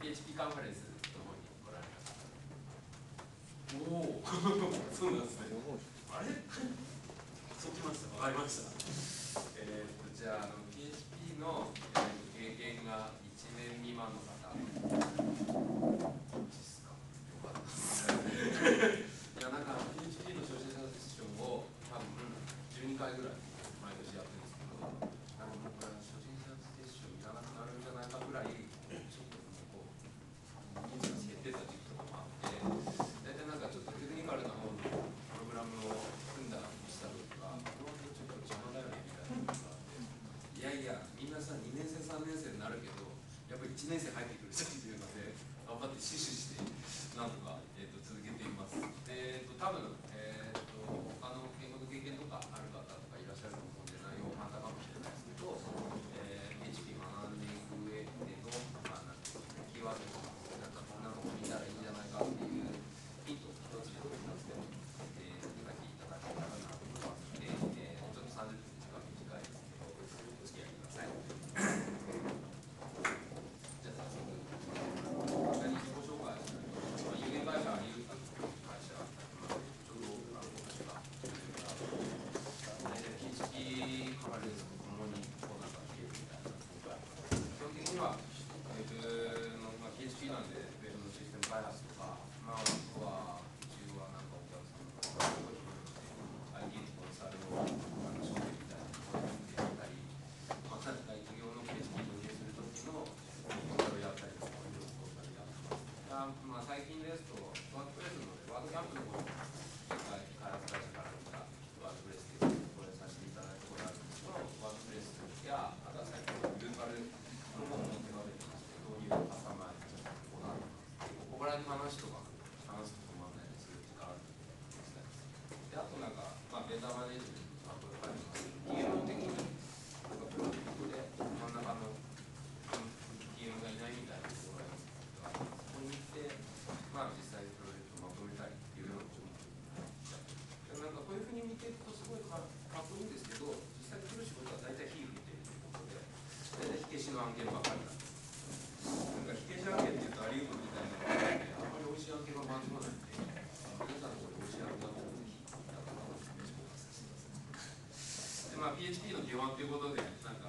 PHP カンファレンスの方に来られました。おお、そうなんですね。あれ、そきました。わかりました。えー、っとじゃあ。business Gracias. PHP の基本ということで、なんか、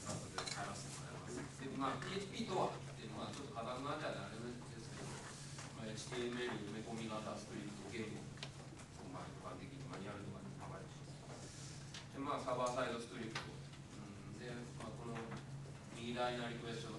早速入らせてもらいます。で、まあ、PHP とはっていうのは、ちょっと硬くなっちゃうのあれですけど、まあ、HTML 埋め込み型スクリプトゲームを、まあ、一般的にマニュアルとかに構えてます。で、まあ、サーバーサイドスクリプト。うん、で、まあ、この右ダイナリクエスト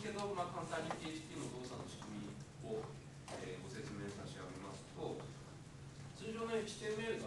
ですけど、まあ、簡単に PHP の動作の仕組みを、えー、ご説明差し上げますと通常の HTML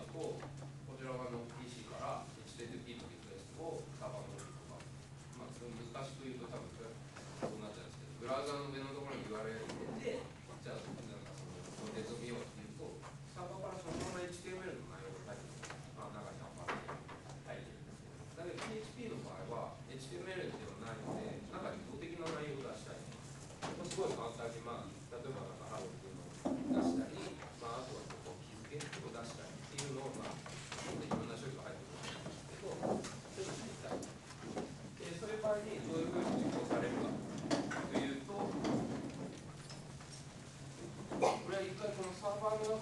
sau bao nhiêu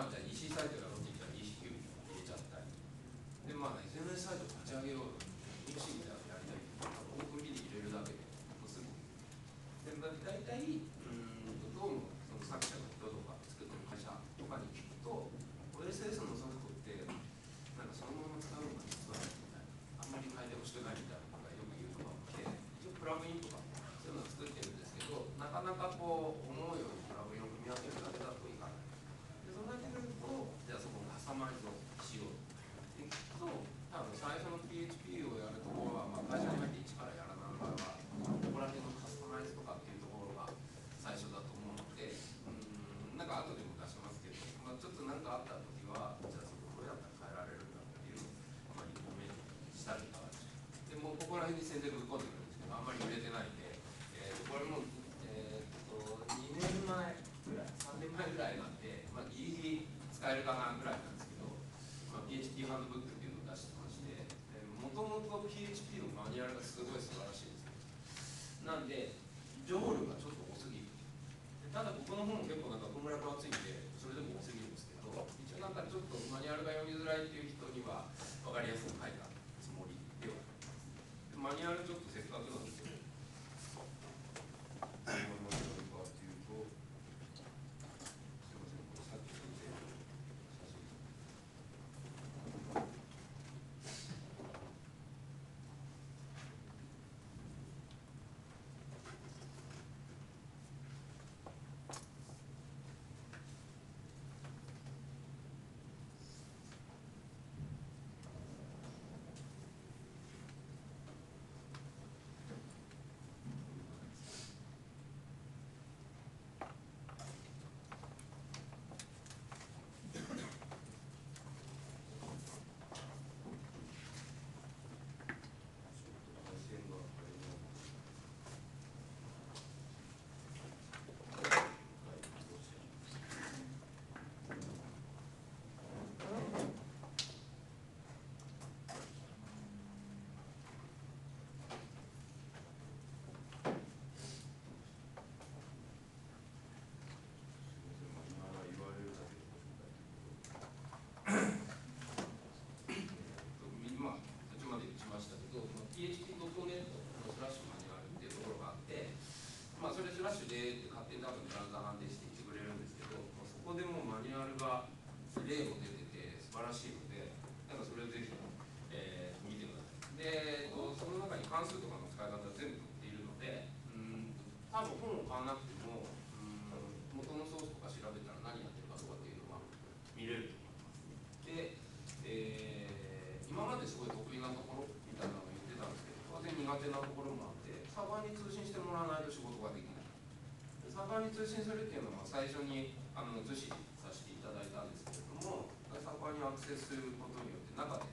まあ、じゃあ EC サイトやろうって言ったら EC キュ入れちゃったり、で、まあ、SNS サイト立ち上げよう、EC みたいなのやりたいオープンビリ入れるだけで、もうすぐ。で、まあ、大体、うんどうもその作者の人とか作ってる会社とかに聞くと、OSS のソフトって、なんかそのまま使うのが実はみたいな、あんまり変えてほしくないみたいなとがよく言うとかもって、一応プラグインとか、そういうのを作ってるんですけど、なかなかこう、ここら辺に宣伝ぶっ込んでくるんですけどあんまり売れてないんで、えー、これも、えー、と2年前ぐらい3年前ぐらいなんで、まあ、ギリギリ使えるかなぐらいなんですけど、まあ、PHP ハンドブックっていうのを出してましてもともと PHP のマニュアルがすごい素晴らしいです。なんで情報量がちょっと多すぎるただ僕の本も結構なんかこのぐらい分厚いんでそれでも多すぎるんですけど一応なんかちょっとに通信するっていうのは最初にあの図示させていただいたんですけれどもサーバーにアクセスすることによって中で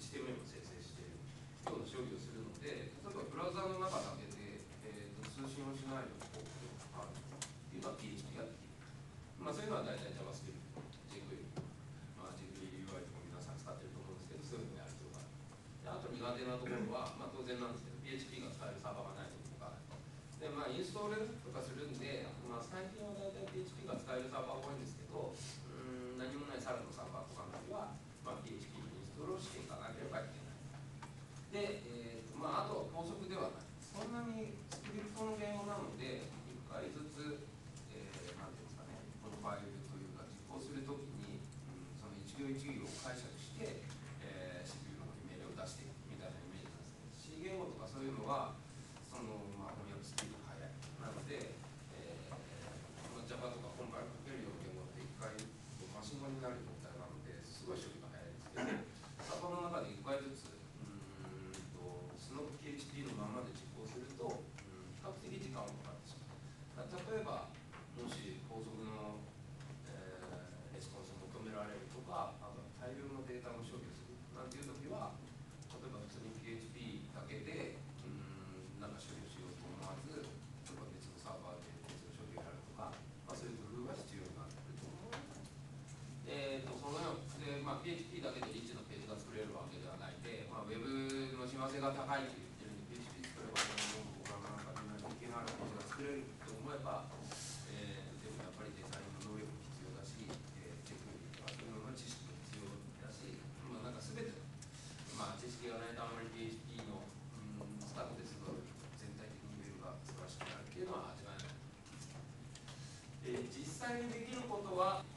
HTML を生成しているような処理をするので例えばブラウザの中だけで、えーと、と通信をしないと हुआ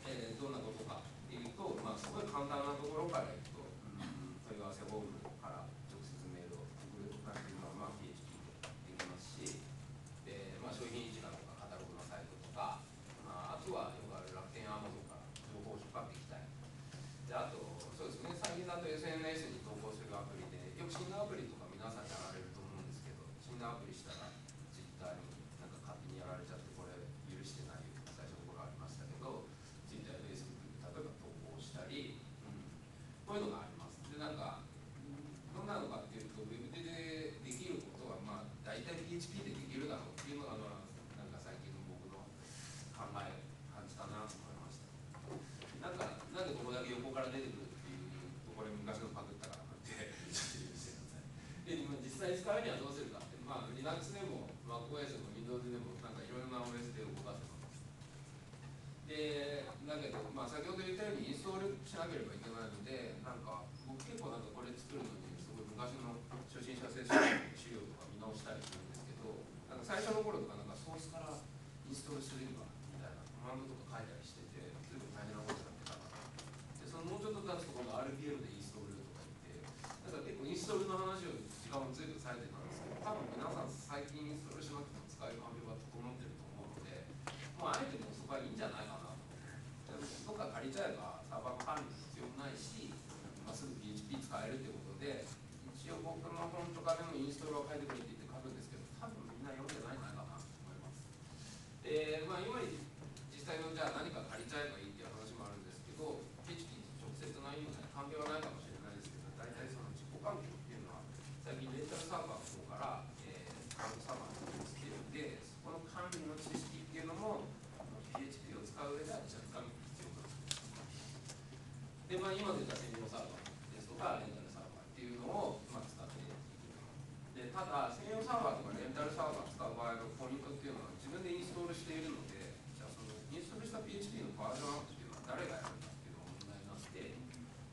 あ、今出た専用サーバーですとか、レンタルサーバーっていうのを、まあ、使っていきますで。ただ、専用サーバーとかレンタルサーバー使う場合のポイントっていうのは、自分でインストールしているので、じゃあ、そのインストールした PHP のバージョンアップっていうのは誰がやるかっていうのが問題になって、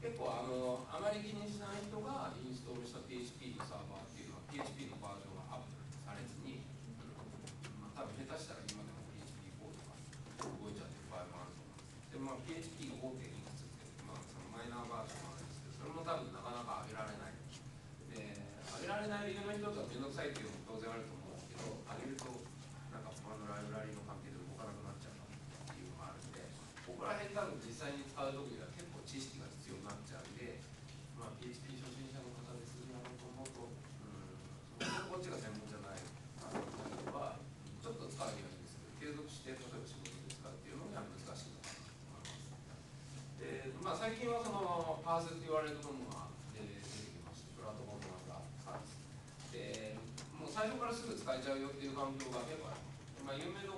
結構あの、あまり気にしない人がインストールした PHP のサーバーっていうのは、PHP のバージョンがアップされずに、まあ、多分下手したら今でも PHP4 とか動いちゃってる場合もあると思います。でまあ、PHP5.1 ナーバージョンもあるんですけどそれも多分なかなか上げられない。で上げられない理由の一つは面倒くさいっていうのも当然あると思うんですけど上げるとなんか他のライブラリーの関係で動かなくなっちゃうっていうのがあるんでここら辺多分実際に使う時に ביום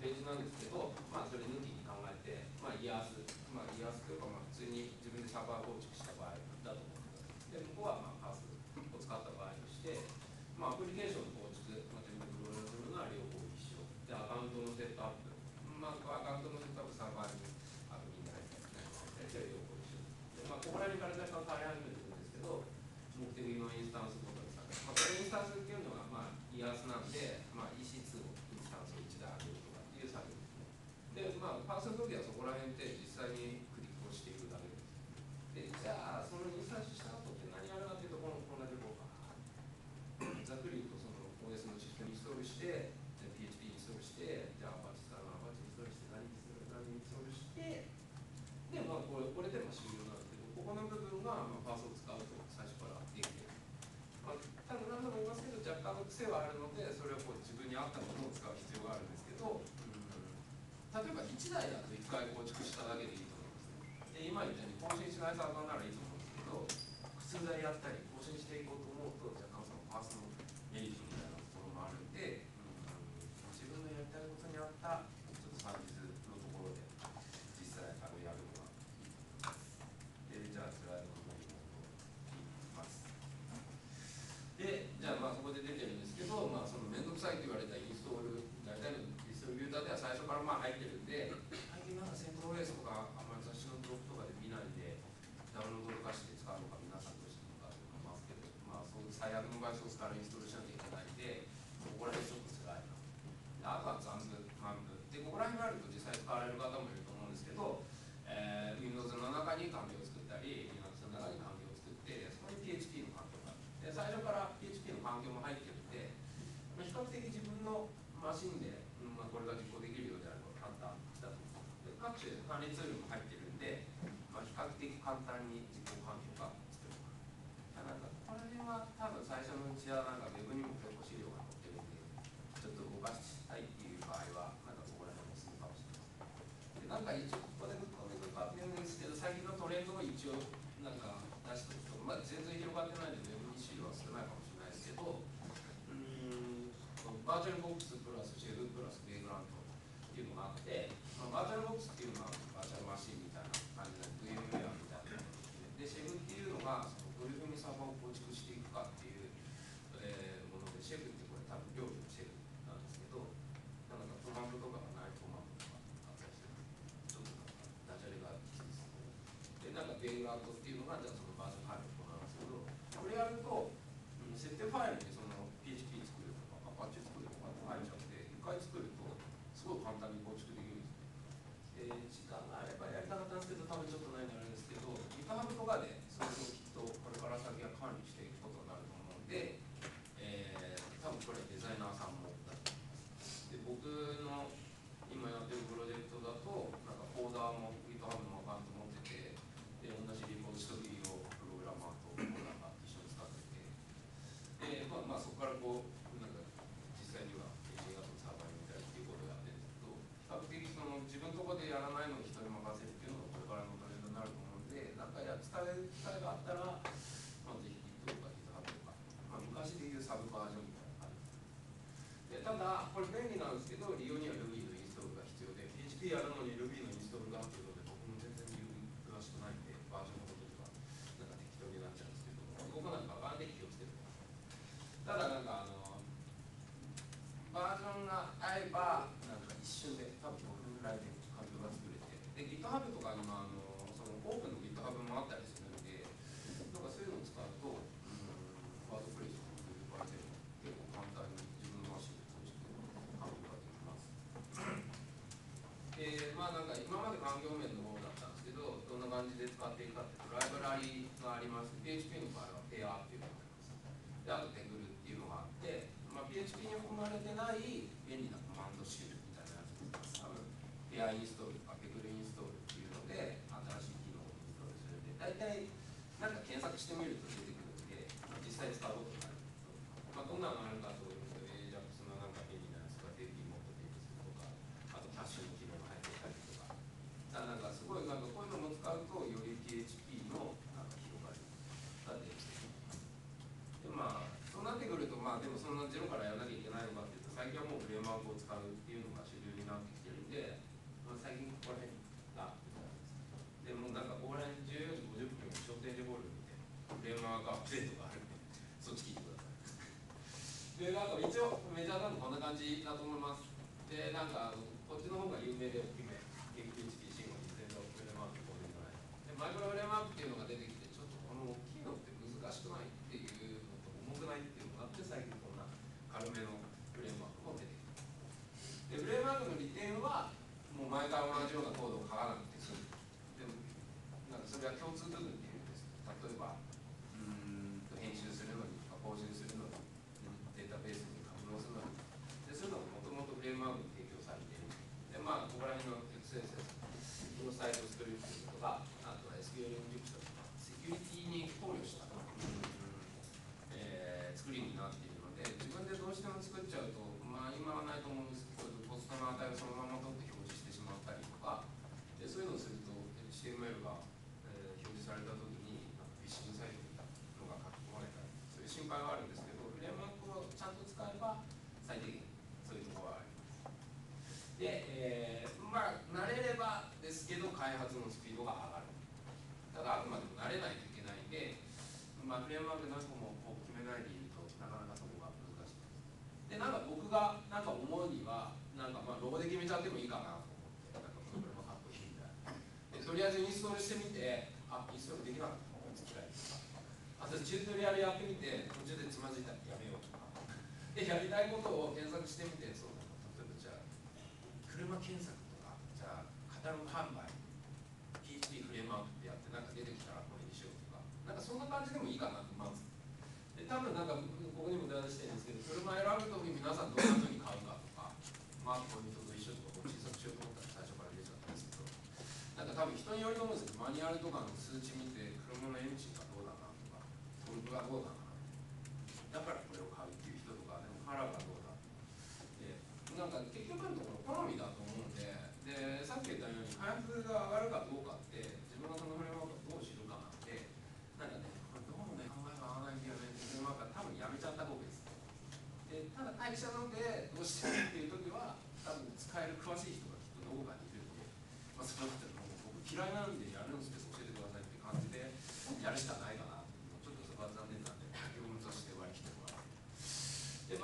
ページなんですけど回構築し 사람이 Obrigado. 環境面の方だったんですけどどんな感じで使っていくかっていうとライブラリがあります。PHP 感じだと思います。でなんか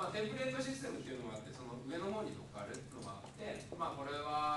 まあ、テンプレートシステムっていうのがあってその上の方に乗っかるのがあって、まあ、これは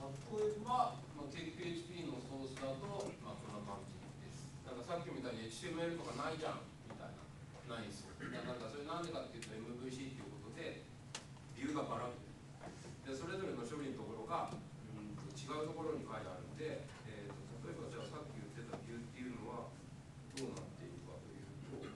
例えば、まあ、TechPHP のソースだと、まあ、こんな感じです。なんかさっきみたいに HTML とかないじゃんみたいな、ないんですよ。なんかそれなんでかっていうと MVC っていうことで、ビューがバラで、それぞれの処理のところが、うんと違うところに書いてあるんで、えー、と例えばじゃあさっき言ってたビューっていうのはどうなっているかというと、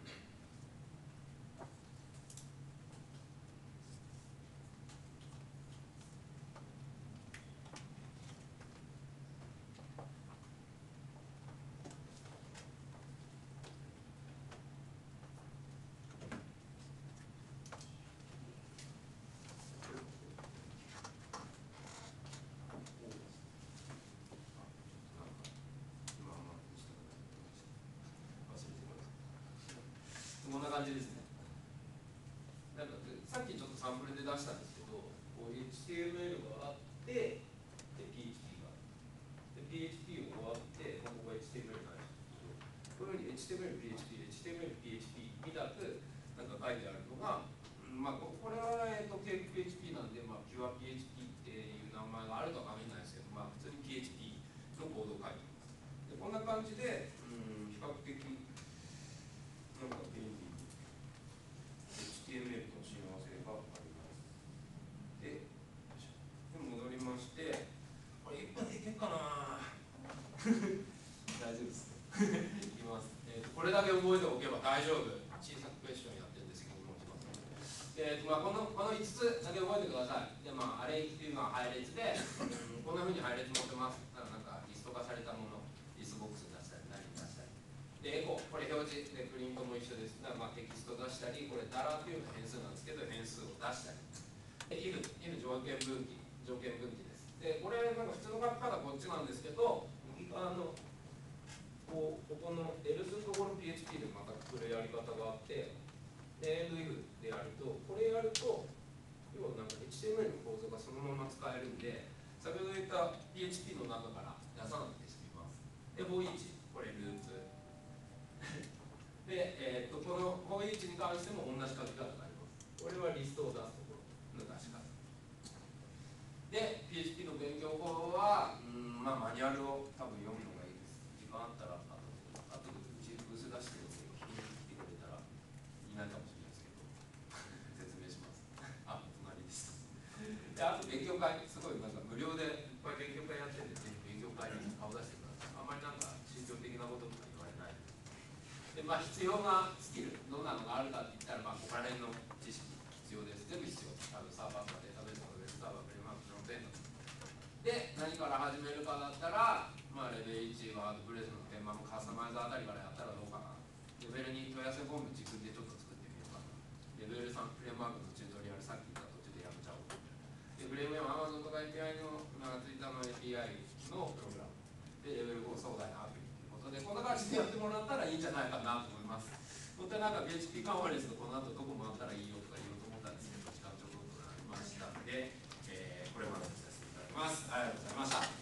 こんな感じですね。なんかさっきちょっとサンプルで出したんですけど、こう HTML があって、で PHP があって、で PHP が終わって、まあここが HTML なんですけど、こういうふうに HTML、PHP、HTML、PHP みたくなんか書いてあるのが、うんまあ、ここれは、えっと PHP なんで、まあ、ピュア PHP っていう名前があるとは限らないですけど、まあ、普通に PHP のコードを書いてます。でこんな感じで、うん、比較的なんか便利に HTML と親和性があります。で、よいしょで戻りまして、これ一発いけるかな大丈夫です。いきます。えーとこれだけ覚えておけば大丈夫。小さくクエスチョンやってるんで責任持ちますので。えーとまあ、このこの5つだけ覚えてください。で、まあ、アレイっていうのは配列で、うんこんなふうに配列持ってます。なんかリスト化されたもの、リストボックスに出したり、何に出したり。で、エコ、これ表示でプリントも一緒です。だからまあテキスト出したり、これダラっていうのは変数なんですけど、変数を出したり。で、if、if 条件分岐、条件分岐です。で、これなんか普通の書き方こっちなんですけど、右側のこうここの else のところ PHP でまたこれやり方があって、で、end if でやると、これやると、HTML の構造がそのまま使えるんで、先ほど言った PHP の中から出さなくて済みます。で、for each、これルーツ。で、えー、とこの for each に関しても同じ書き方があります。これはリストを出すところの出し方。で、PHP の勉強法は、うんまあ、マニュアルを多分読むのがいいです。時間あったら、あと、あとうちブース出してるんで、聞きに来てくれたらいないかもしれないですけど、説明します。あ、隣です。で、あと勉強会、すごいなんか無料でいっぱい勉強会やってるんで、ぜひ勉強会に顔出してください。あんまりなんか宗教的なこととか言われない。で、まあ、必要なスキル、どんなのがあるかって言ったら、まあ、ここら辺の知識必要です。全部必要です。あのサーバーとかデータベースとかウェブサーバー、プレマーク、フロントエンド。で、何から始めるかだったら、まあ、レベル1、ワードプレスのテーマもカスタマイズあたりからやったらどうかな。レベル2、問い合わせフォーム自分でちょっと作ってみようかな。レベル3、プレマークのチュートリアル、さっき言った途中でやめちゃおう。で、プレミアム、アマゾンとか API の、まあ、Twitter の API のプログラム。で、レベル5、相談のアプリということで、こんな感じでやってもらったらいいんじゃないかなと思います。本当になんか PHP カンファレンスのこの後どこ回ったらいいよとか言おうと思ったんですけど、時間ちょっとなりましたので、えーこれまでにさせていただきます。ありがとうございました。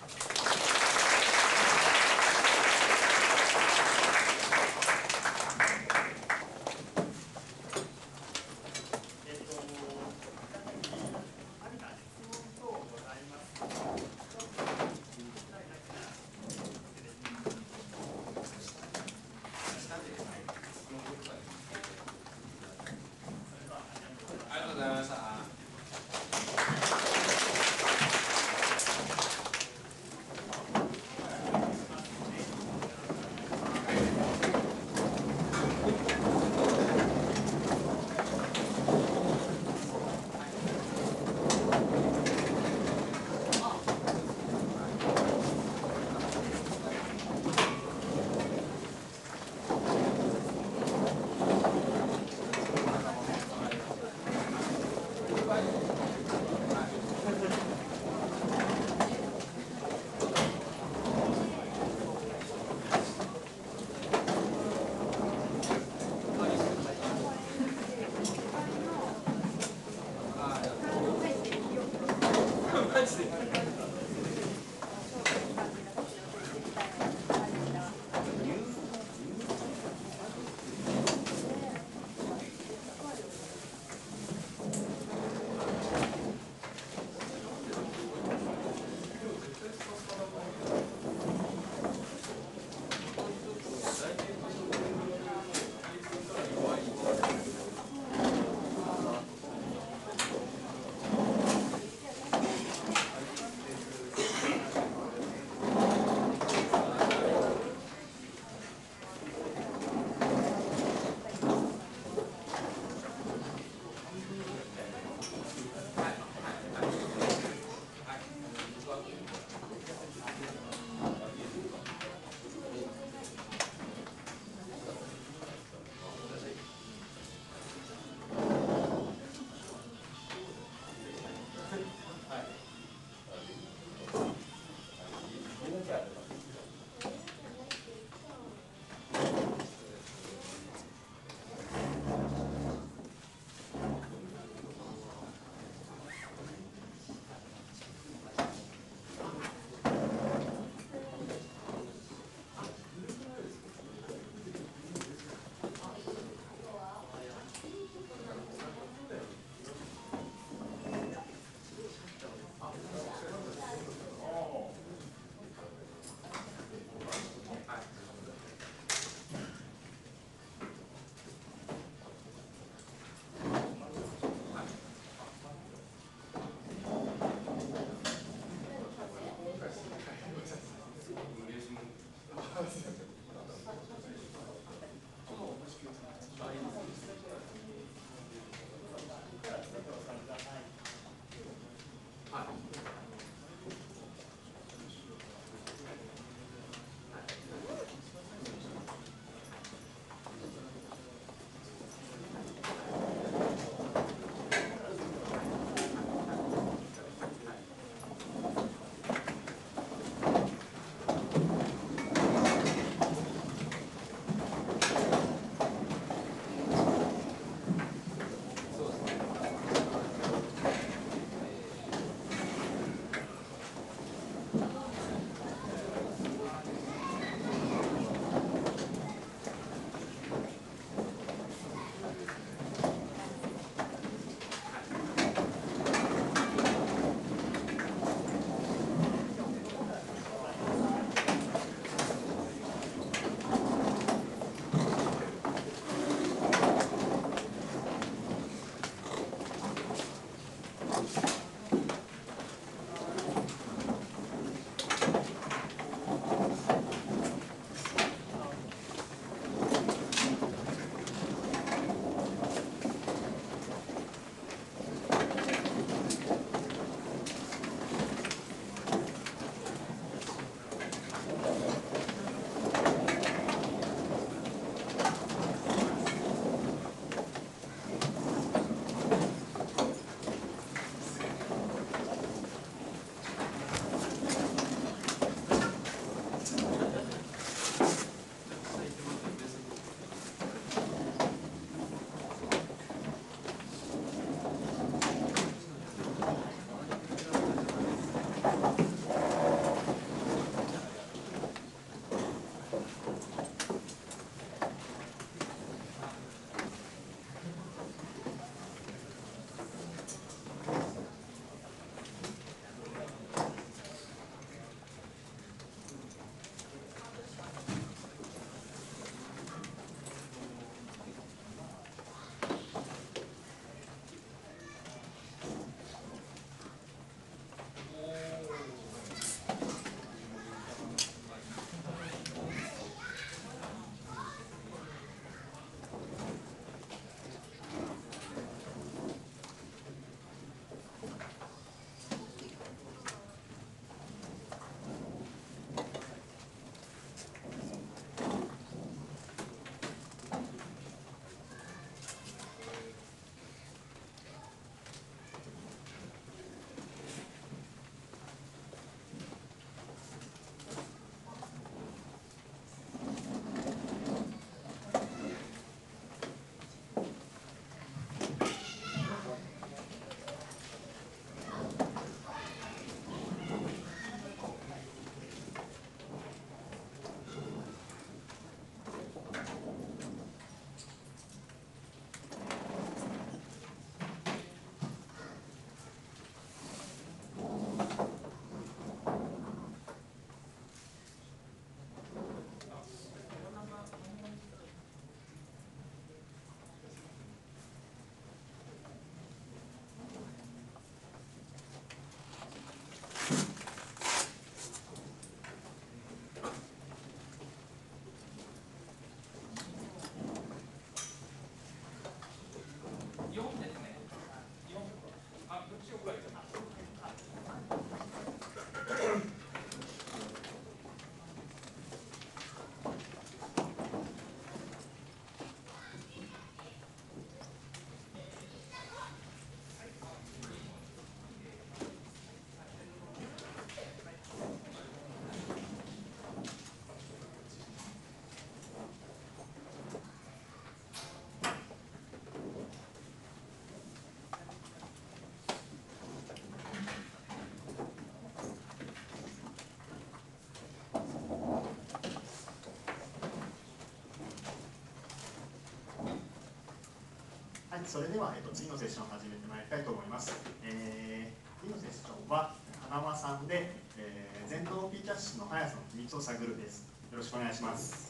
い、それでは、えっと、次のセッションを始めてまいりたいと思います。えー、次のセッションは、花輪さんで、えー、前頭 P キャッシュの速さの秘密を探るです。よろしくお願いします。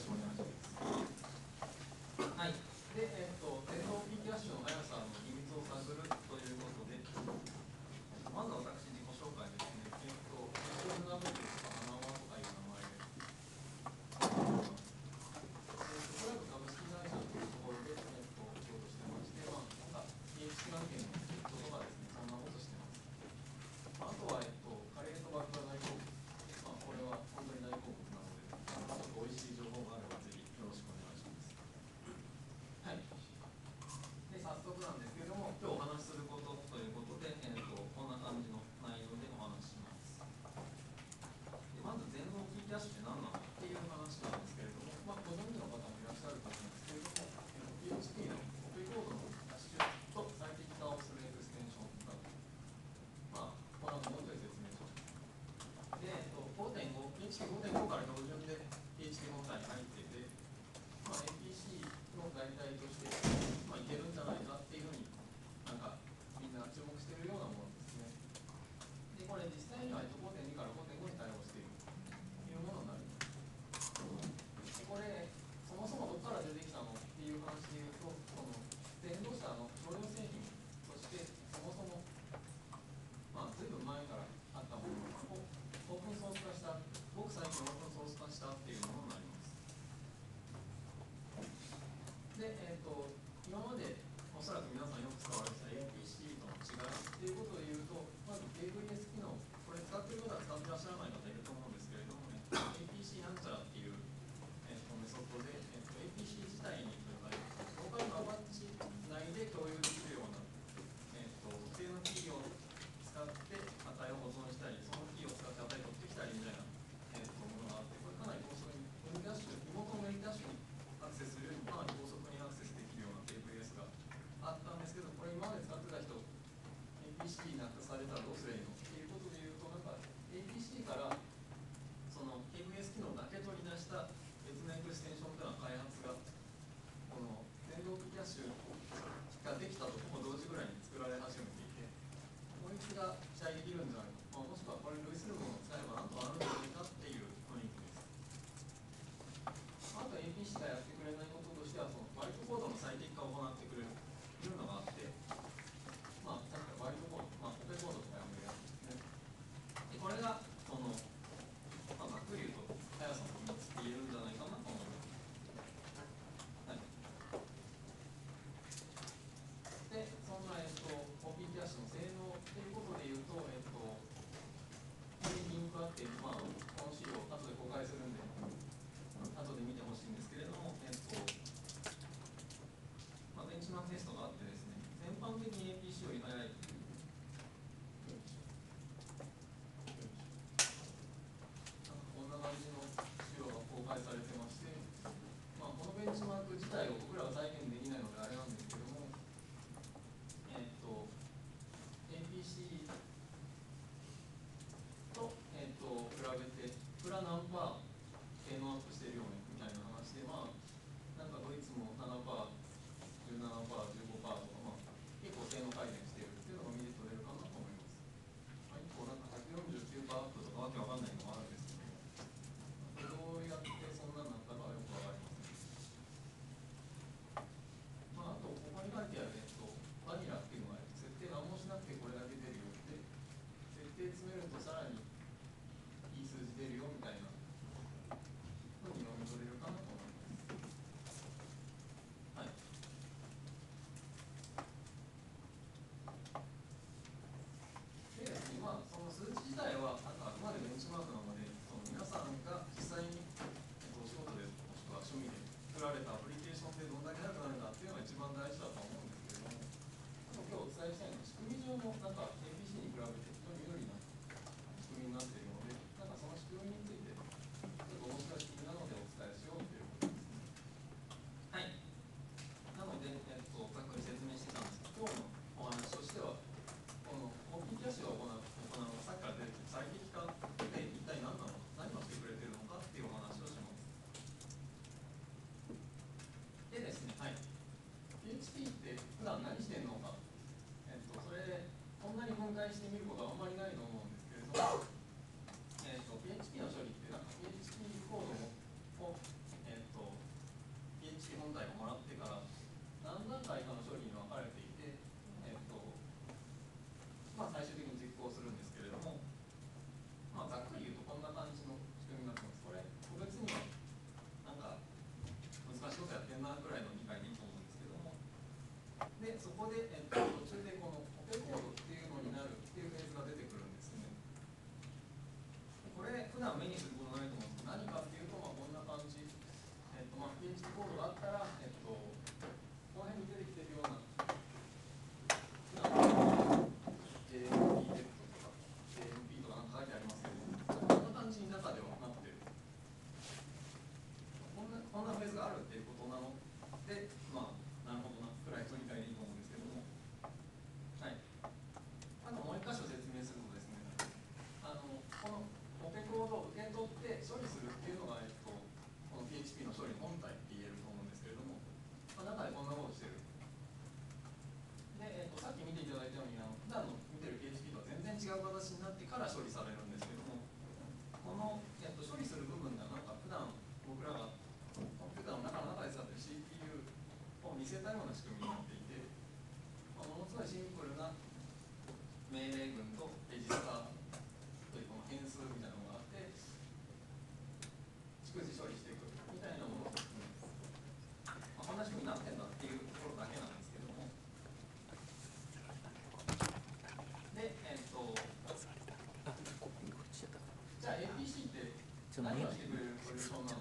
しくお願いします。はい。で、えっ、ー、と、データ OP キャッシュの速さの秘密を探るということで、まず私こんな感じの資料が公開されてまして、まあ、このベンチマーク自体を started about もい。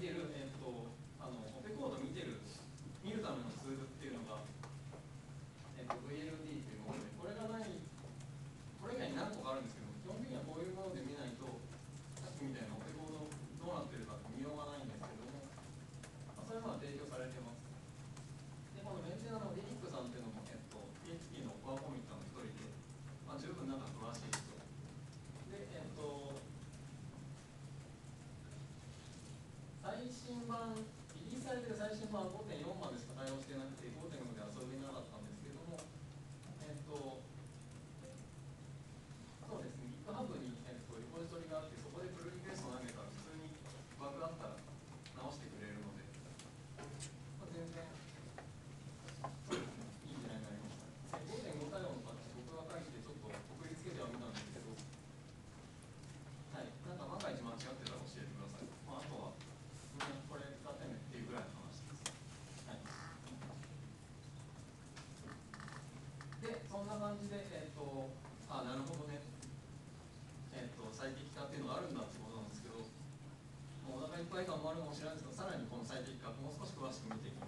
Dio 新版、リリースされてる最新版は5.4までしか対応してなんな感じで、えと、あなるほどね、えと、最適化っていうのがあるんだってことなんですけどお腹いっぱい感もあるかもしれないですけどさらにこの最適化もう少し詳しく見ていく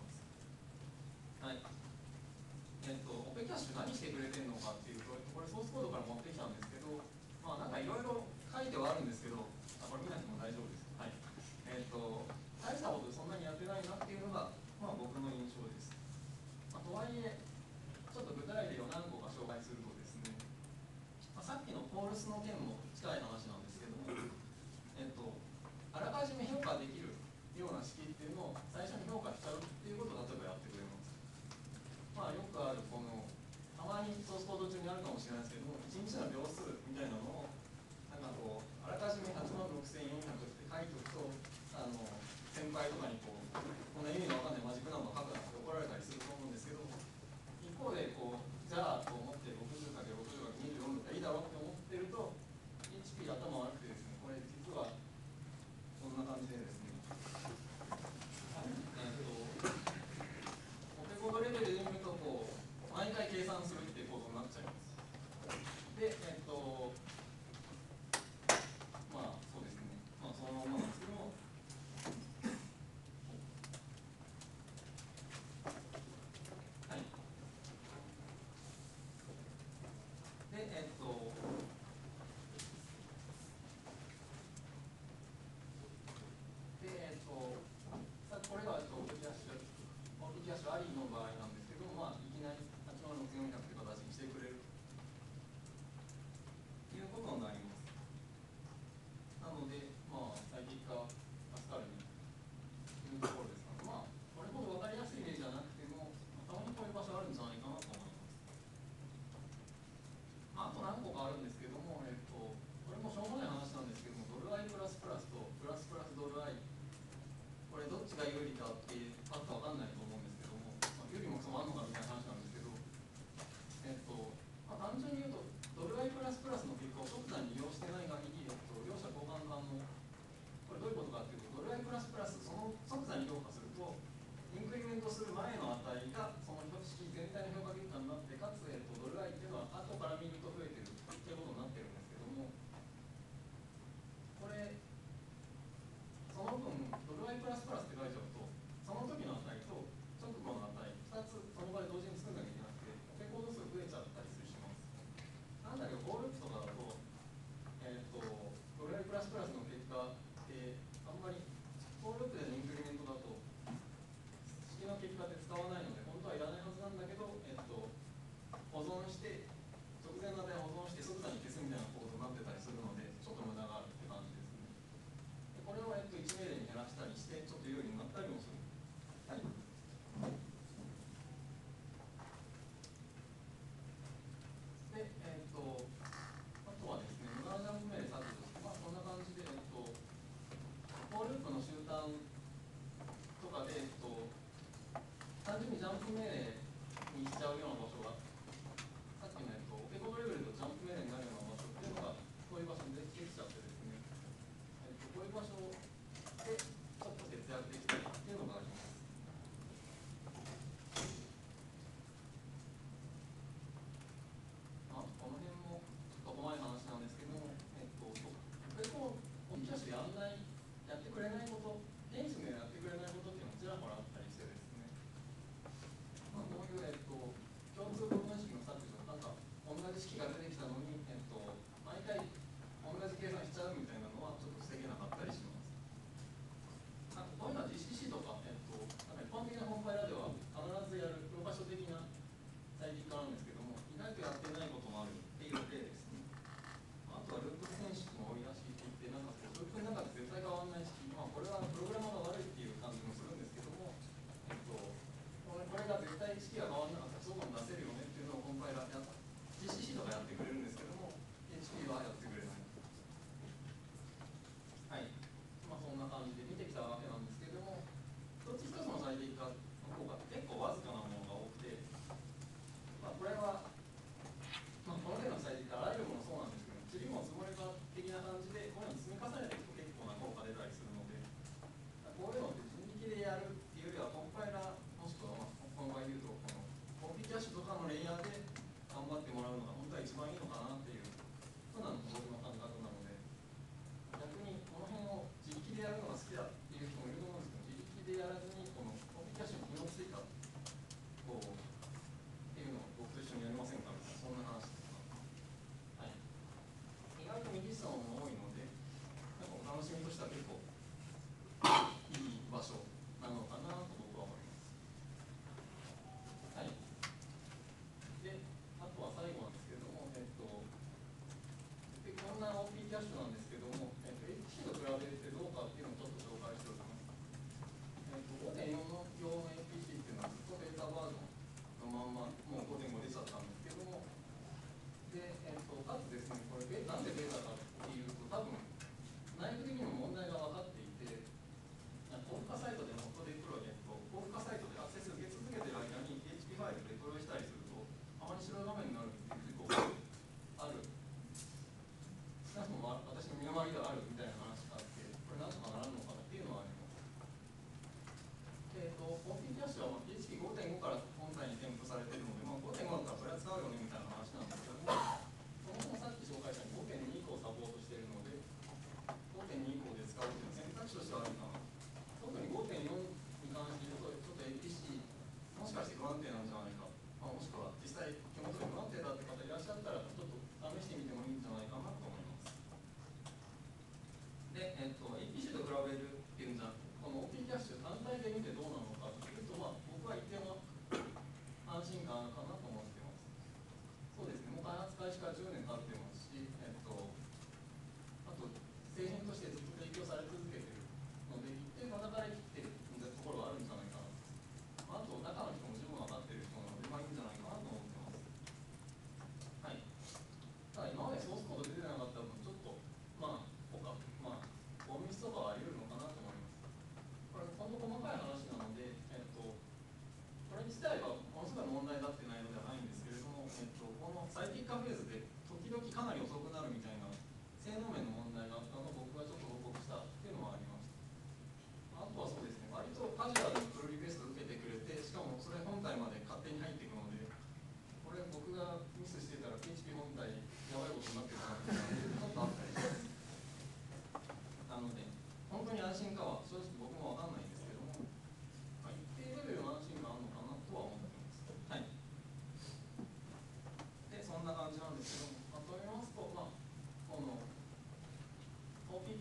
識が出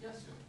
explicación.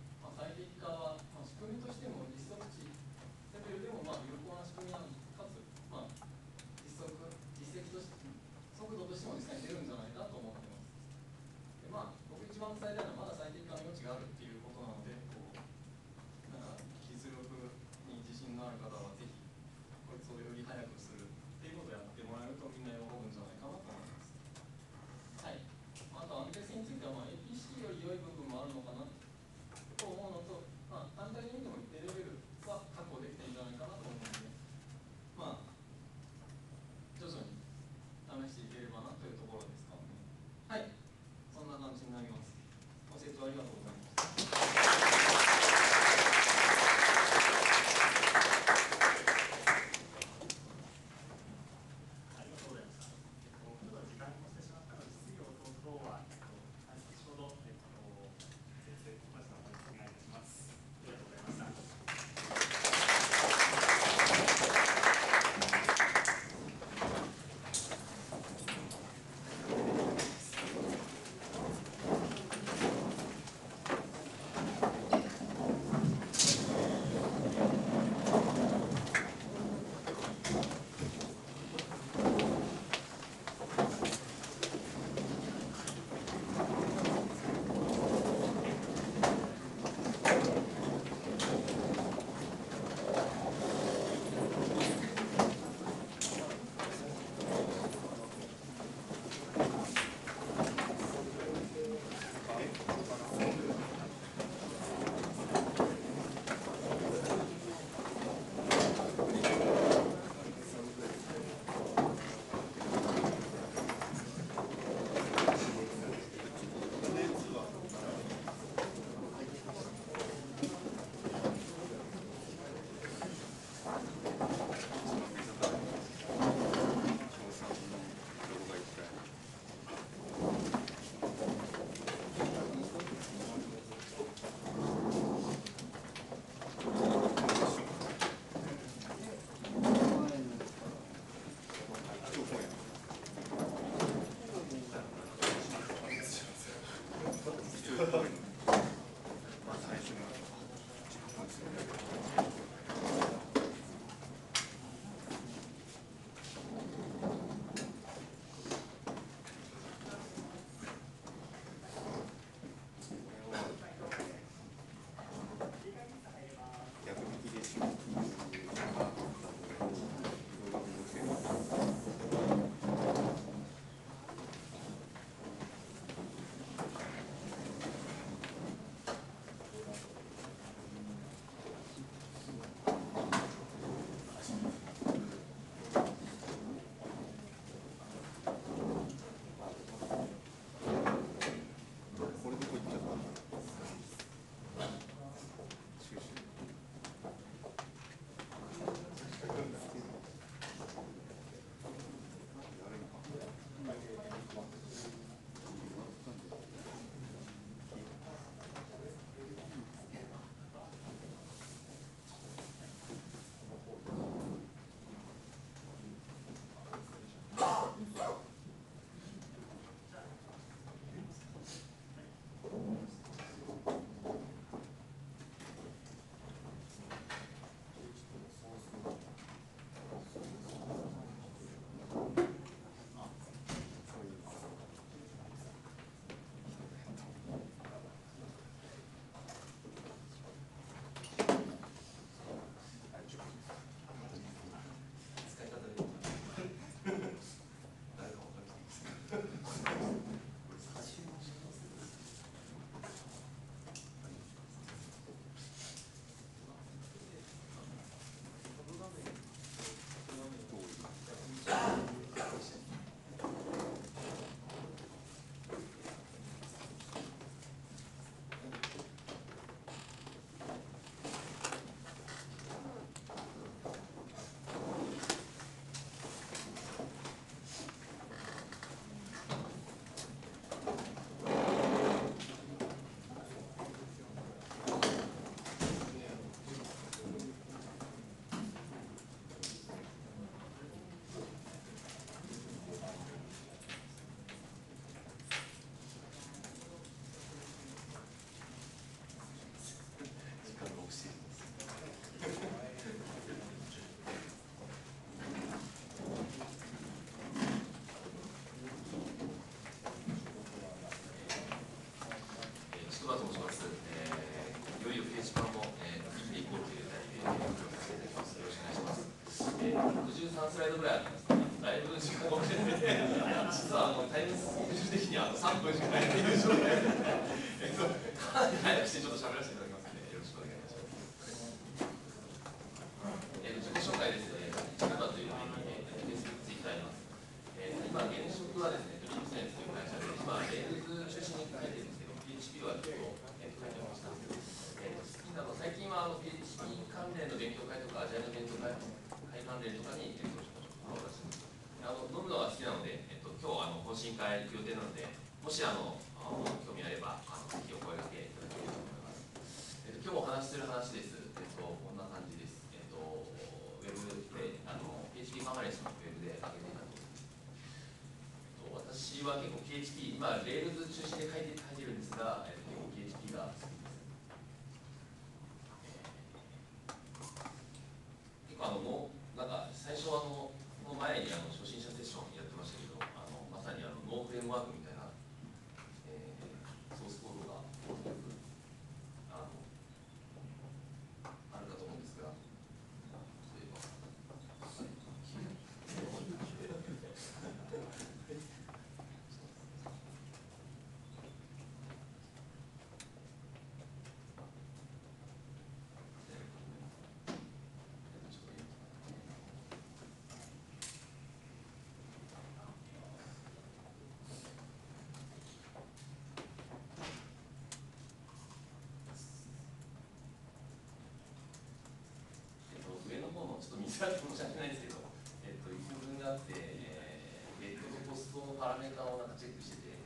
ちょっと見づらくて申し訳ないですけど、えっと、一部分があって、えー、ゲットとポストのパラメータをなんかチェックしてて、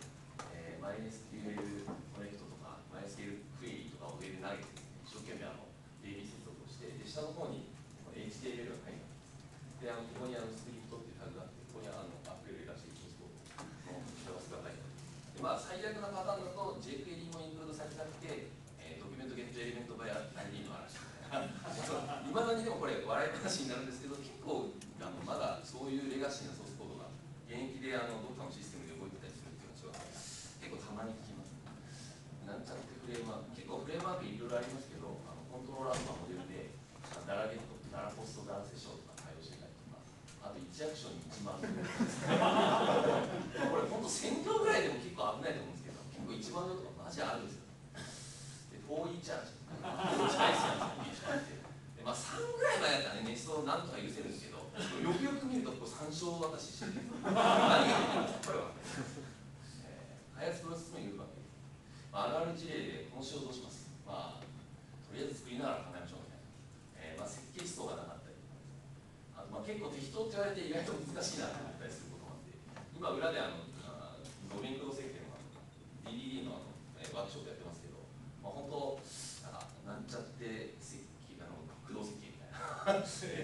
えー、スキュールコネクトとか、マイネスキュールクエリとかを上で投げて、ね、一生懸命あの DB 接続をして、で下の方に HTML が入ってます。で、あのここにあのスクリプトっていうタグがあって、ここにあのアップルがして、キンストを探してくだい。でまあ、最悪なパターン Yes.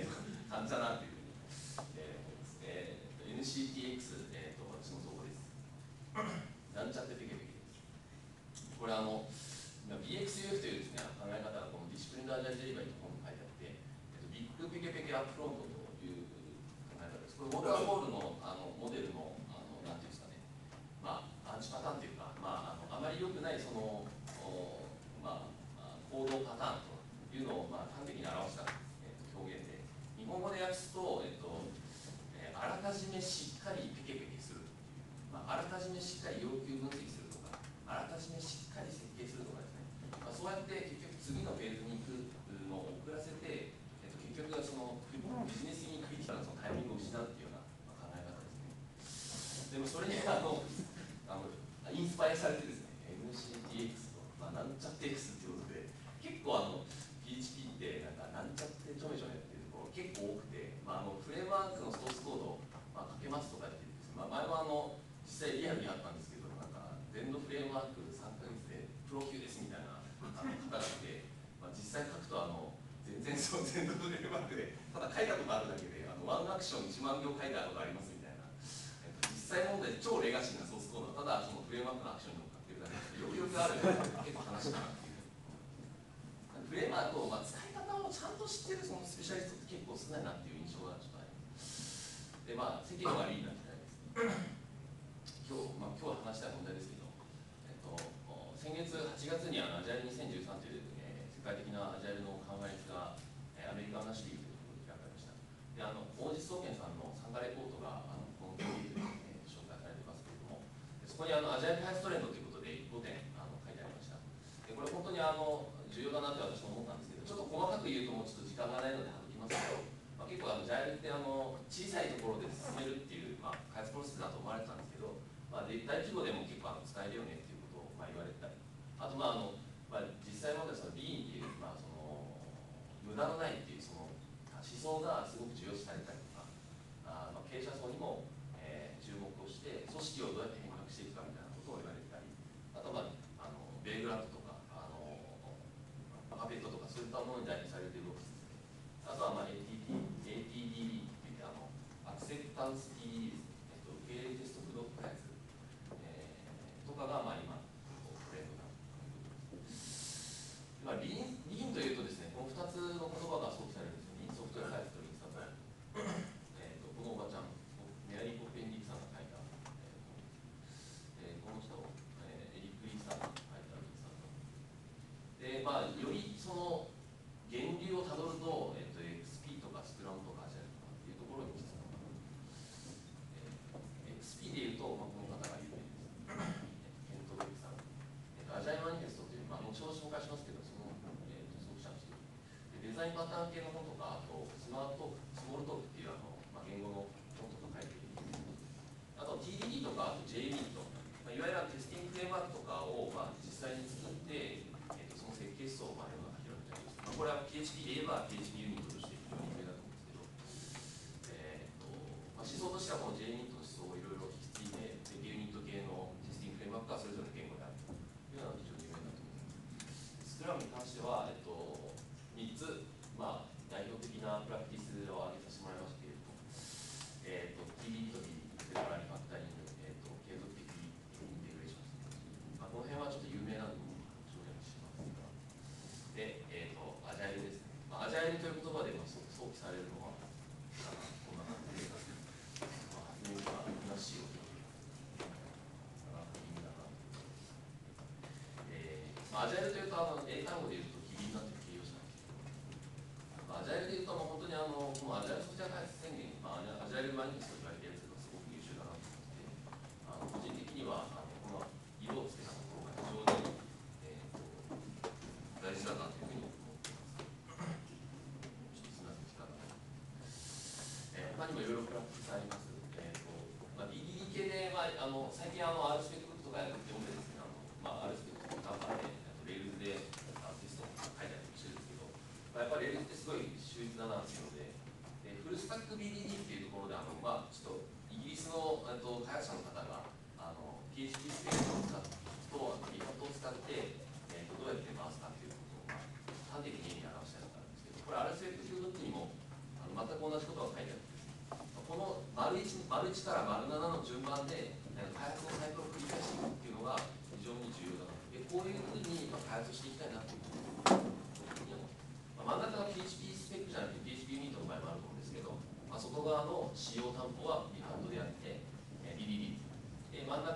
サイパターン系の本とか、あとスマートアジャイルというとあの英単語で言うと機敏なって形容詞なんですけどアジャイルで言うともう本当にあのこのアジャイルソフトウェア開発宣言、まあ、アジャイルマニュースと言われているやつがすごく優秀だなと思ってあの個人的にはあのこの色をつけたところが非常に、えーと、大事だなというふうに思っていますちょっとすみません時が、え、他にもいろいろプラクティスあります、えーとまあ、DD 系で、まあ、あの最近あの RSP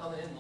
coming in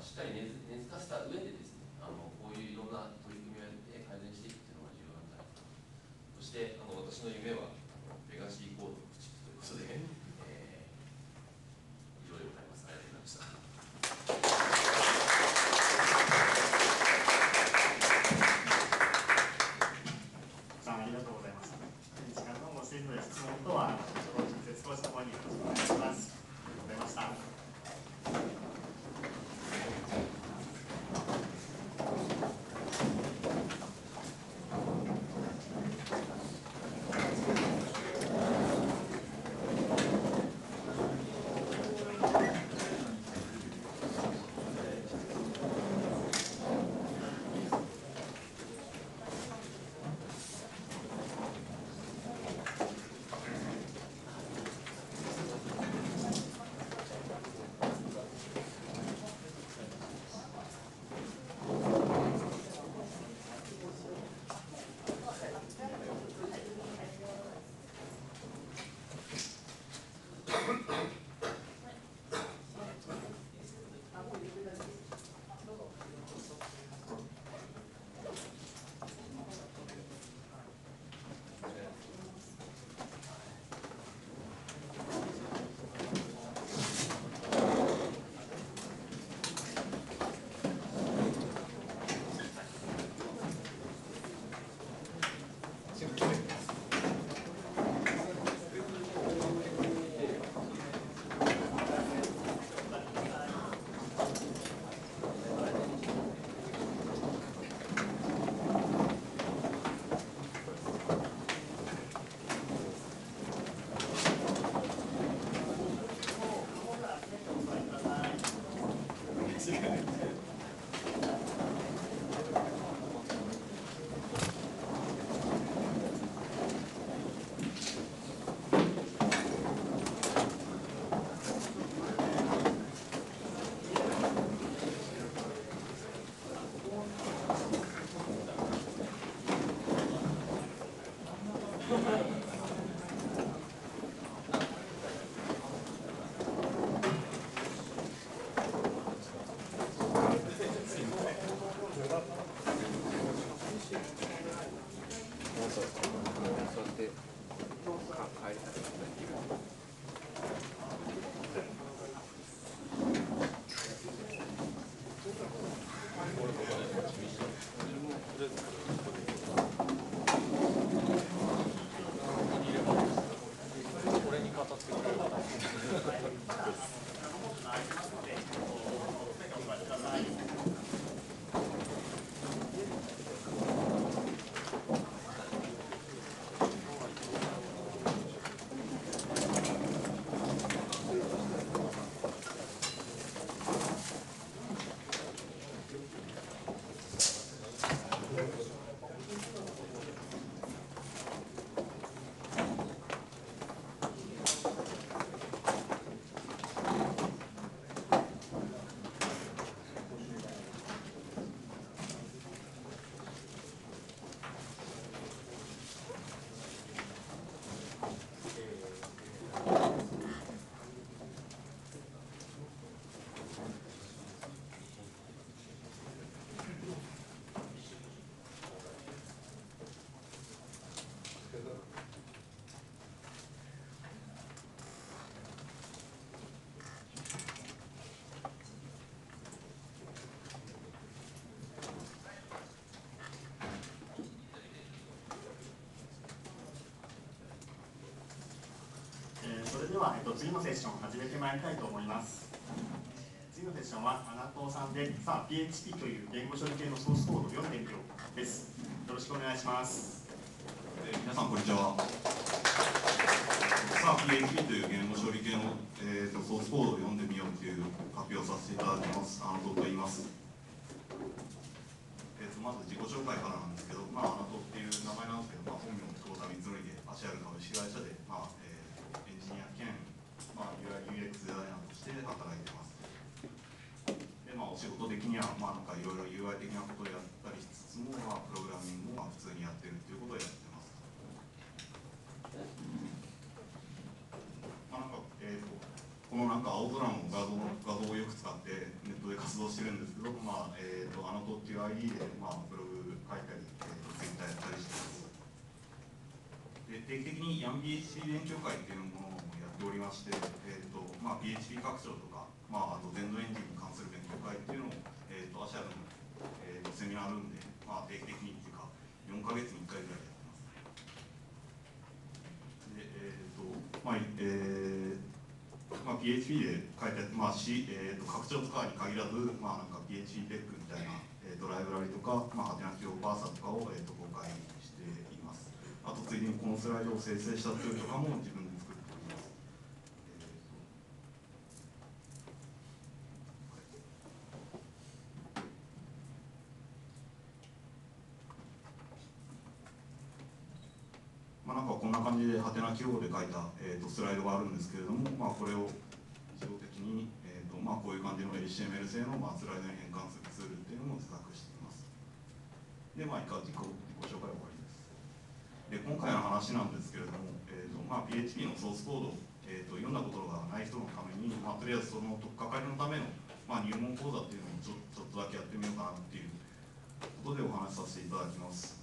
しっかり根れでは、えっと、次のセッション始めてまいりたいと思います。次のセッションは、アナトーさんで、さあ、PHP という言語処理系のソースコードを読んでみようです。よろしくお願いします。えー皆さんこんにちは。さあ PHP という言語処理系の、えー、とソースコードを読んでみようという発表をさせていただきます。アナトと言います。えー、とまず自己紹介からなんですけど、まあ、アナトっていう名前なんですけど、まあ、本名久保田光則で足ある株式会社で、まあえー、ニア兼、まあ、いわゆる UX デザイナーとして働いてます。でまあ、お仕事的には、まあ、なんかいろいろ UI 的なことをやったりしつつも、まあ、プログラミングも普通にやってるっていうことをやってます。まあ、なんか、えー、とこのこのなんか青空の画像画像をよく使ってネットで活動してるんですけど、まあえー、とあのとっていう ID で、まあ、ブログ書いたり、えー、とツイッターやったりしてますで定期的にヤン PHP 勉強会っていうものをっておりまして、えーとまあ、PHP 拡張とか、まあ、あと全土エンジンに関する勉強会っていうのを、えー、とアシャルの、えー、とセミナールームで、まあ、定期的にっていうか4ヶ月に1回ぐらいやってます。でえっ、とまあえーまあ、PHP で書いてあって、まあ C えー、と拡張とかに限らず、まあ、なんか PHP テックみたいな、えー、とライブラリとか、まあ、ハテナキオバーサとかを、えー、と公開しています。あとついでにこのスライドを生成したツールとかも自分で作っております、えーまあ、なんかこんな感じでハテナ記号で書いた、えー、とスライドがあるんですけれども、まあ、これを自動的に、えーとまあ、こういう感じの HTML 製の、まあ、スライドに変換するツールっていうのも自作しています。でまあ以下自己自己紹介終わりです。で今回の話なんですけれども、えーとまあ、PHP のソースコード、えー、と読んだことがない人のために、まあ、とりあえずその取っかかりのための、まあ、入門講座っていうのをちょちょっとだけやってみようかなっていうことでお話しさせていただきます。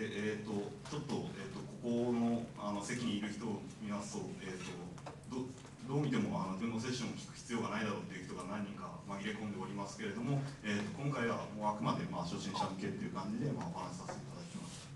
で、えー、とちょっと,、えー、とここのあの席にいる人を見ますと,、えー、とどどう見てもあの電動セッションを聞く必要がないだろうっていう人が何人か紛れ込んでおりますけれども、えー、と今回はもうあくまでまあ初心者向けっていう感じで、まあ、お話しさせていただきます。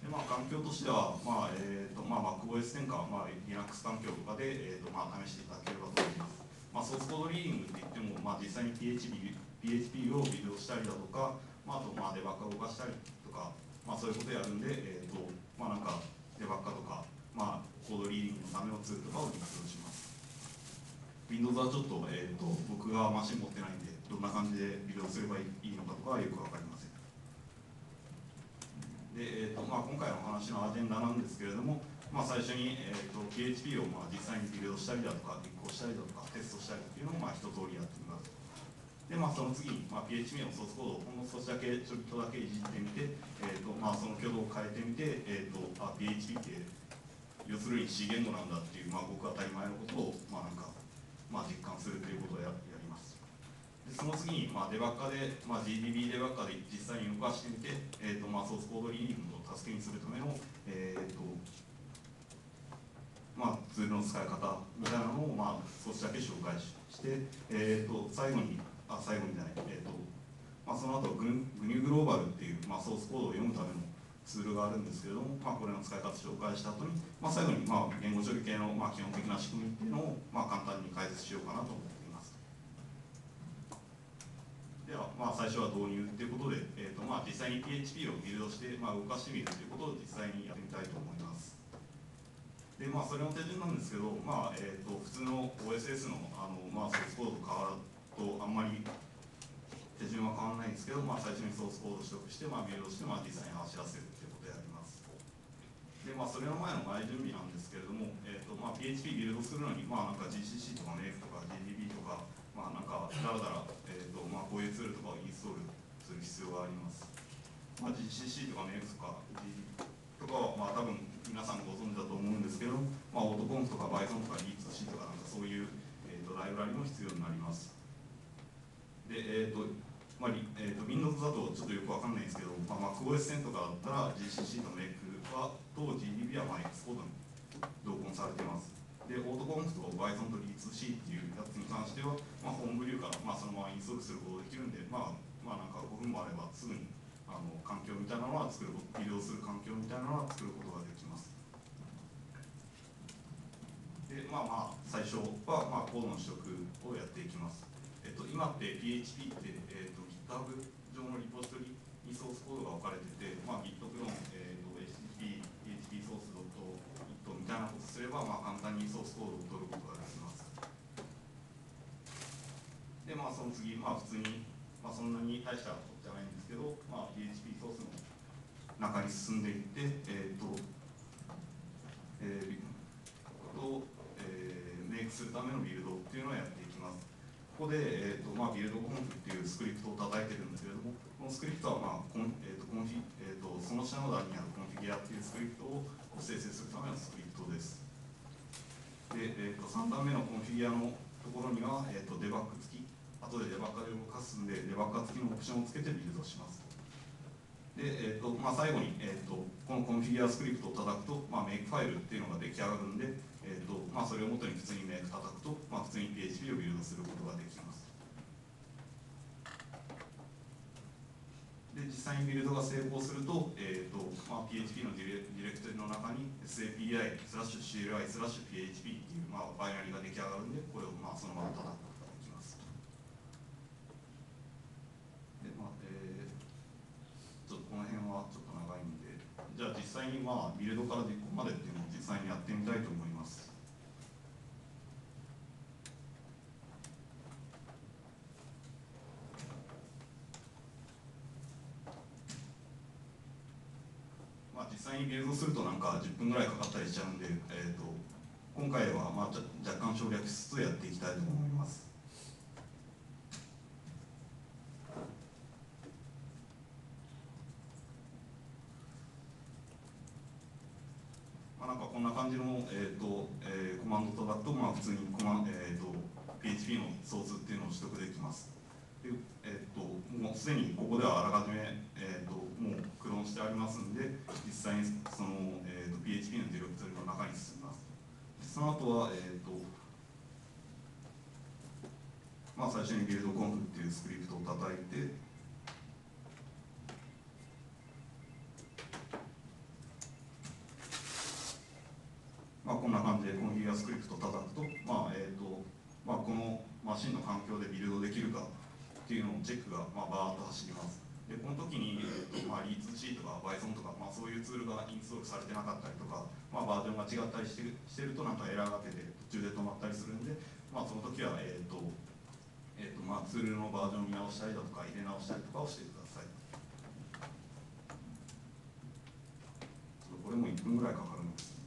でまあ、環境としては、まあえーとまあ、MacOS 10か、まあ、Linux 環境とかで、えーとまあ、試していただければと思います。まあ、ソースコードリーディングって言っても、まあ、実際に PHP, PHP を微動したりだとか、まあ、あとまあデバッカーを動かしたりとか、まあ、そういうことやるんで、えーとまあ、なんかデバッカとか、まあ、コードリーディングのためのツールとかを実装します。Windows はちょっと,、えー、と僕がマシン持ってないんで、どんな感じでビデオすればいいのかとかはよくわかりません。でえーとまあ、今回の話のアジェンダなんですけれども、まあ、最初に、えー、と PHP をまあ実際にビデオしたりだとか、実行したりだとか、テストしたりっていうのをまあ一通りやって。で、まあ、その次に、まあ、PHP のソースコードをほんの少しだけ、ちょっとだけいじってみて、えーとまあ、その挙動を変えてみて、えーとあ PHP って要するに C 言語なんだっていう、まあ、僕当たり前のことを、まあ、なんか、まあ、実感するということをややります。でその次に、まあ、デバッカで、まあ、GDB デバッカで実際に動かしてみて、えーとまあ、ソースコードリーディングを助けにするための、えーとまあ、ツールの使い方みたいなのを、まあ、少しだけ紹介して、えー、と最後にあ最後にじゃない、えーとまあ、その後グニグニューグローバルっていう、まあ、ソースコードを読むためのツールがあるんですけれども、まあ、これの使い方を紹介した後に、まあ、最後に、まあ、言語処理系の、まあ、基本的な仕組みっていうのを、まあ、簡単に解説しようかなと思っています。では、まあ、最初は導入ということで、えーとまあ、実際に PHP をビルドして、まあ、動かしてみるということを実際にやってみたいと思います。でまあ、それの手順なんですけど、まあえー、と普通の OSS のあの、まあ、ソースコードと変わるとあんまり手順は変わらないんですけど、まあ、最初にソースコード取得して、まあ、ビルドして、まあ、実際に走らせるということをやります。でまあ、それの前の前準備なんですけれども、えーとまあ、PHP ビルドするのに、まあ、なんか GCC とか NF とか GDB とか、まあ、なんかだらだら、えーとまあ、こういうツールとかをインストールする必要があります。まあ、GCC とか NF とか GDB とかは、まあ、多分皆さんご存知だと思うんですけど、まあ、オートコンフとか Python とか E2C とかなんかそういう、えーと、ライブラリも必要になります。で、えーとまあえーと、Windows だとちょっとよくわかんないんですけど、まあ、MacOS 10とかだったら GCC と Make はと GDB はまあ X コードに同梱されています。で、オートコンフと Python と E2C っていうやつに関しては、まあ、ホームブリューから、まあ、そのままインストールすることができるんで、まあ、まあ、なんか5分もあればすぐにあの環境みたいなのは作るビルドする環境みたいなのは作ることができます。で、まあまあ、最初は、まあ、コードの取得をやっていきます。と、今って PHP って、えっと、GitHub 上のリポジトリにソースコードが置かれてて、まあ、Git クローン、えっと、HTTP、PHP ソース .git みたいなことすれば、まあ、簡単にソースコードを取ることができます。で、まあ、その次、まあ、普通に、まあ、そんなに大したことじゃないんですけど、まあ、PHP ソースの中に進んでいって、えっ、と、えー、と、えー、 make するためのビルドっていうのをやっていきます。ここで、えーとまあ、ビルドコンフっていうスクリプトを叩いてるんですけれども、このスクリプトは、まあえーとコンフィえーと、その下の段にある configure っていうスクリプトを生成するためのスクリプトです。で、えー、と3段目の configure のところには、えー、とデバッグ付き後でデバッガで動かすんでデバッガ付きのオプションをつけてビルドしますで、えーとまあ、最後に、えー、とこの configure スクリプトを叩くと、まあ、メイクファイルっていうのが出来上がるんで、えーとまあ、それをもとに普通に make 叩くと、まあ、普通に PHP をビルドすることができます。で実際にビルドが成功すると,、えーとまあ、PHP のディレディレクトリの中に SAPI スラッシュ CLI スラッシュ PHP っていう、まあ、バイナリが出来上がるんでこれをまあそのまま叩くことができます。でまあえーちょっとこの辺はちょっと長いんでじゃあ実際にまあビルドから実行までっていうのを実際にやってみたいと思いますまあ、実際にビルドするとなんか10分ぐらいかかったりしちゃうんで、えー、と今回はまあ若干省略しつつやっていきたいと思います。まあ、なんかこんな感じの、えーとえーコマンド叩くと、まあ、普通にコマ、えー、と PHP のソースっていうのを取得できます。えー、ともうすでにここではあらかじめ、えー、ともうクローンしてありますんで実際にその、えー、と PHP のディレクトリの中に進みます。その後は、えーとまあ、最初にビルドコンフっていうスクリプトを叩いてまあ、こんな感じで configure スクリプトを叩くと、まあえーとまあ、このマシンの環境でビルドできるかっていうのをチェックが、まあ、バーッと走ります。でこの時に、えーとまあ、リー 2C とか Python とか、まあ、そういうツールがインストールされてなかったりとか、まあ、バージョンが違ったりしてるしてるとなんかエラーが出て途中で止まったりするんで、まあ、その時は、えーとえーとまあ、ツールのバージョン見直したりだとか入れ直したりとかをしてください。これも1分ぐらいかかるんです。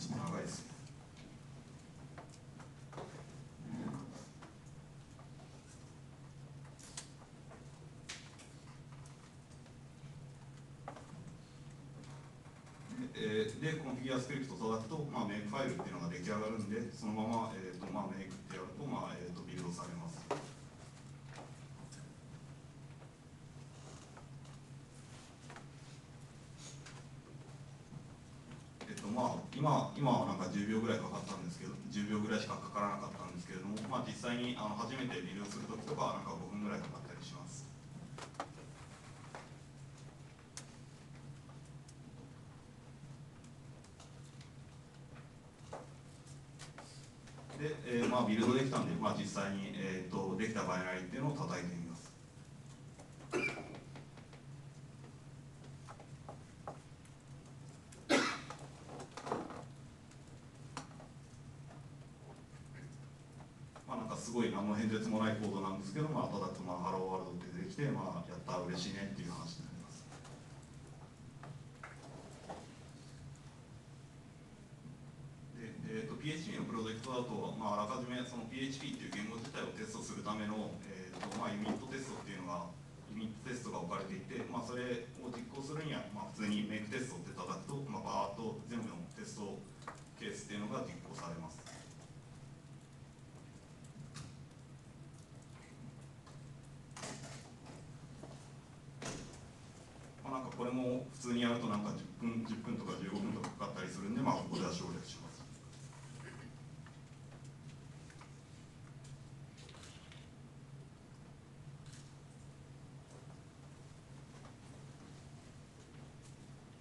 ちょっと長いですね。でえーで、 configure スクリプトを叩くと、まあ、 Makefile っていうのが出来上がるんで、そのまま、えーとまあ、 make ってやると、まあえー、とビルドされます。えっとまあ、今今はなんか10秒ぐらいかかったんですけど10秒ぐらいしかかからなかったんですけれども、まあ、実際にあの初めてビルドする時とかはなんか5分ぐらいかかったりしますで、えーまあ、ビルドできたんで、まあ、実際に、えー、とできたバイナリーっていうのを叩いてみますまあなんかすごい何の変哲もないコードなんですけど、まあ、ただまあハローワールドって出てきて、まあ、やった嬉しいねっていう話になります。で、えー、と PHP のプロジェクトだと、まあ、あらかじめその PHP っていう言語自体をテストするための、えーとまあ、ユニットテストっていうのがユニットテストが置かれていて、まあ、それを実行するには、まあ、普通にメイクテストって叩くと、まあ、バーッと全部のテストケースっていうのが実行されます。まあ、なんかこれも普通にやるとなんか10分 ,10 分とか15分とかかかったりするんで、まあ、ここでは省略します。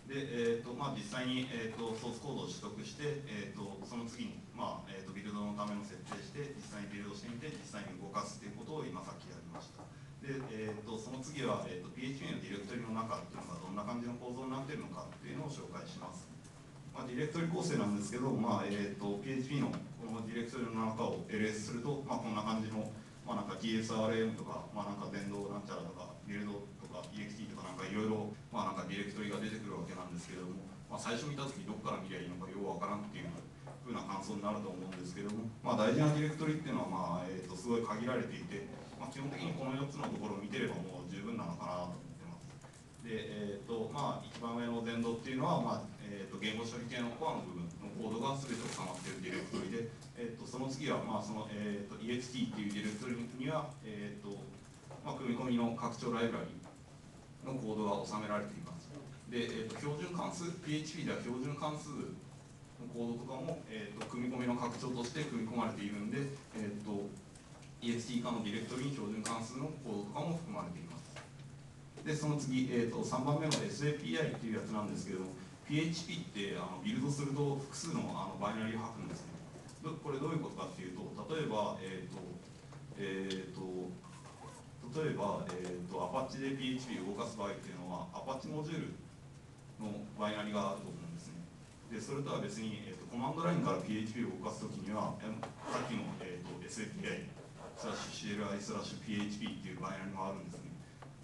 で、えーとまあ、実際に、えー、とソースコードを取得して、えー、とその次に、まあえー、とビルドのための設定して実際にビルドしてみて実際に動かすということを今さっきやりました。で、えー、とその次は、えー、と PHP のディレクトリの中っていうのがどんな感じの構造になっているのかっていうのを紹介します、まあ、ディレクトリ構成なんですけど、まあえー、と PHP のこのディレクトリの中を LS すると、まあ、こんな感じの、まあ、なんか TSRM とか、まあ、なんか電動なんちゃらとかビルドか EXT とかなんかいろいろまあなんかディレクトリが出てくるわけなんですけれども、まあ、最初見た時どこから見りゃいいのかようわからんっていうふうな感想になると思うんですけれども、まあ、大事なディレクトリっていうのは、まあえー、とすごい限られていて、まあ、基本的にこの4つのところを見てればもう十分なのかなと思ってます。で、えーとまあ、一番上の前度っていうのは、まあえー、と言語処理系のコアの部分のコードが全て収まっているディレクトリで、えー、とその次は、まあそのえー、と EXT っていうディレクトリには、えーとまあ、組み込みの拡張ライブラリのコードが収められています。で、えー、と標準関数 PHP では標準関数のコードとかも、えー、と組み込みの拡張として組み込まれているんで、えー、と EXT 化のディレクトリに標準関数のコードとかも含まれています。でその次、えー、と3番目の SAPI っていうやつなんですけども PHP ってあのビルドすると複数のあのバイナリーを吐くんですね。どこれどういうことかっていうと例えばえっ、とえっ、と例えば、えー、と Apache で PHP を動かす場合っていうのは Apache モジュールのバイナリがあると思うんですね。でそれとは別に、えー、とコマンドラインから PHP を動かすときにはえさっきの、えー、と SAPI スラッシュ CLI スラッシュ PHP っていうバイナリもあるんですね。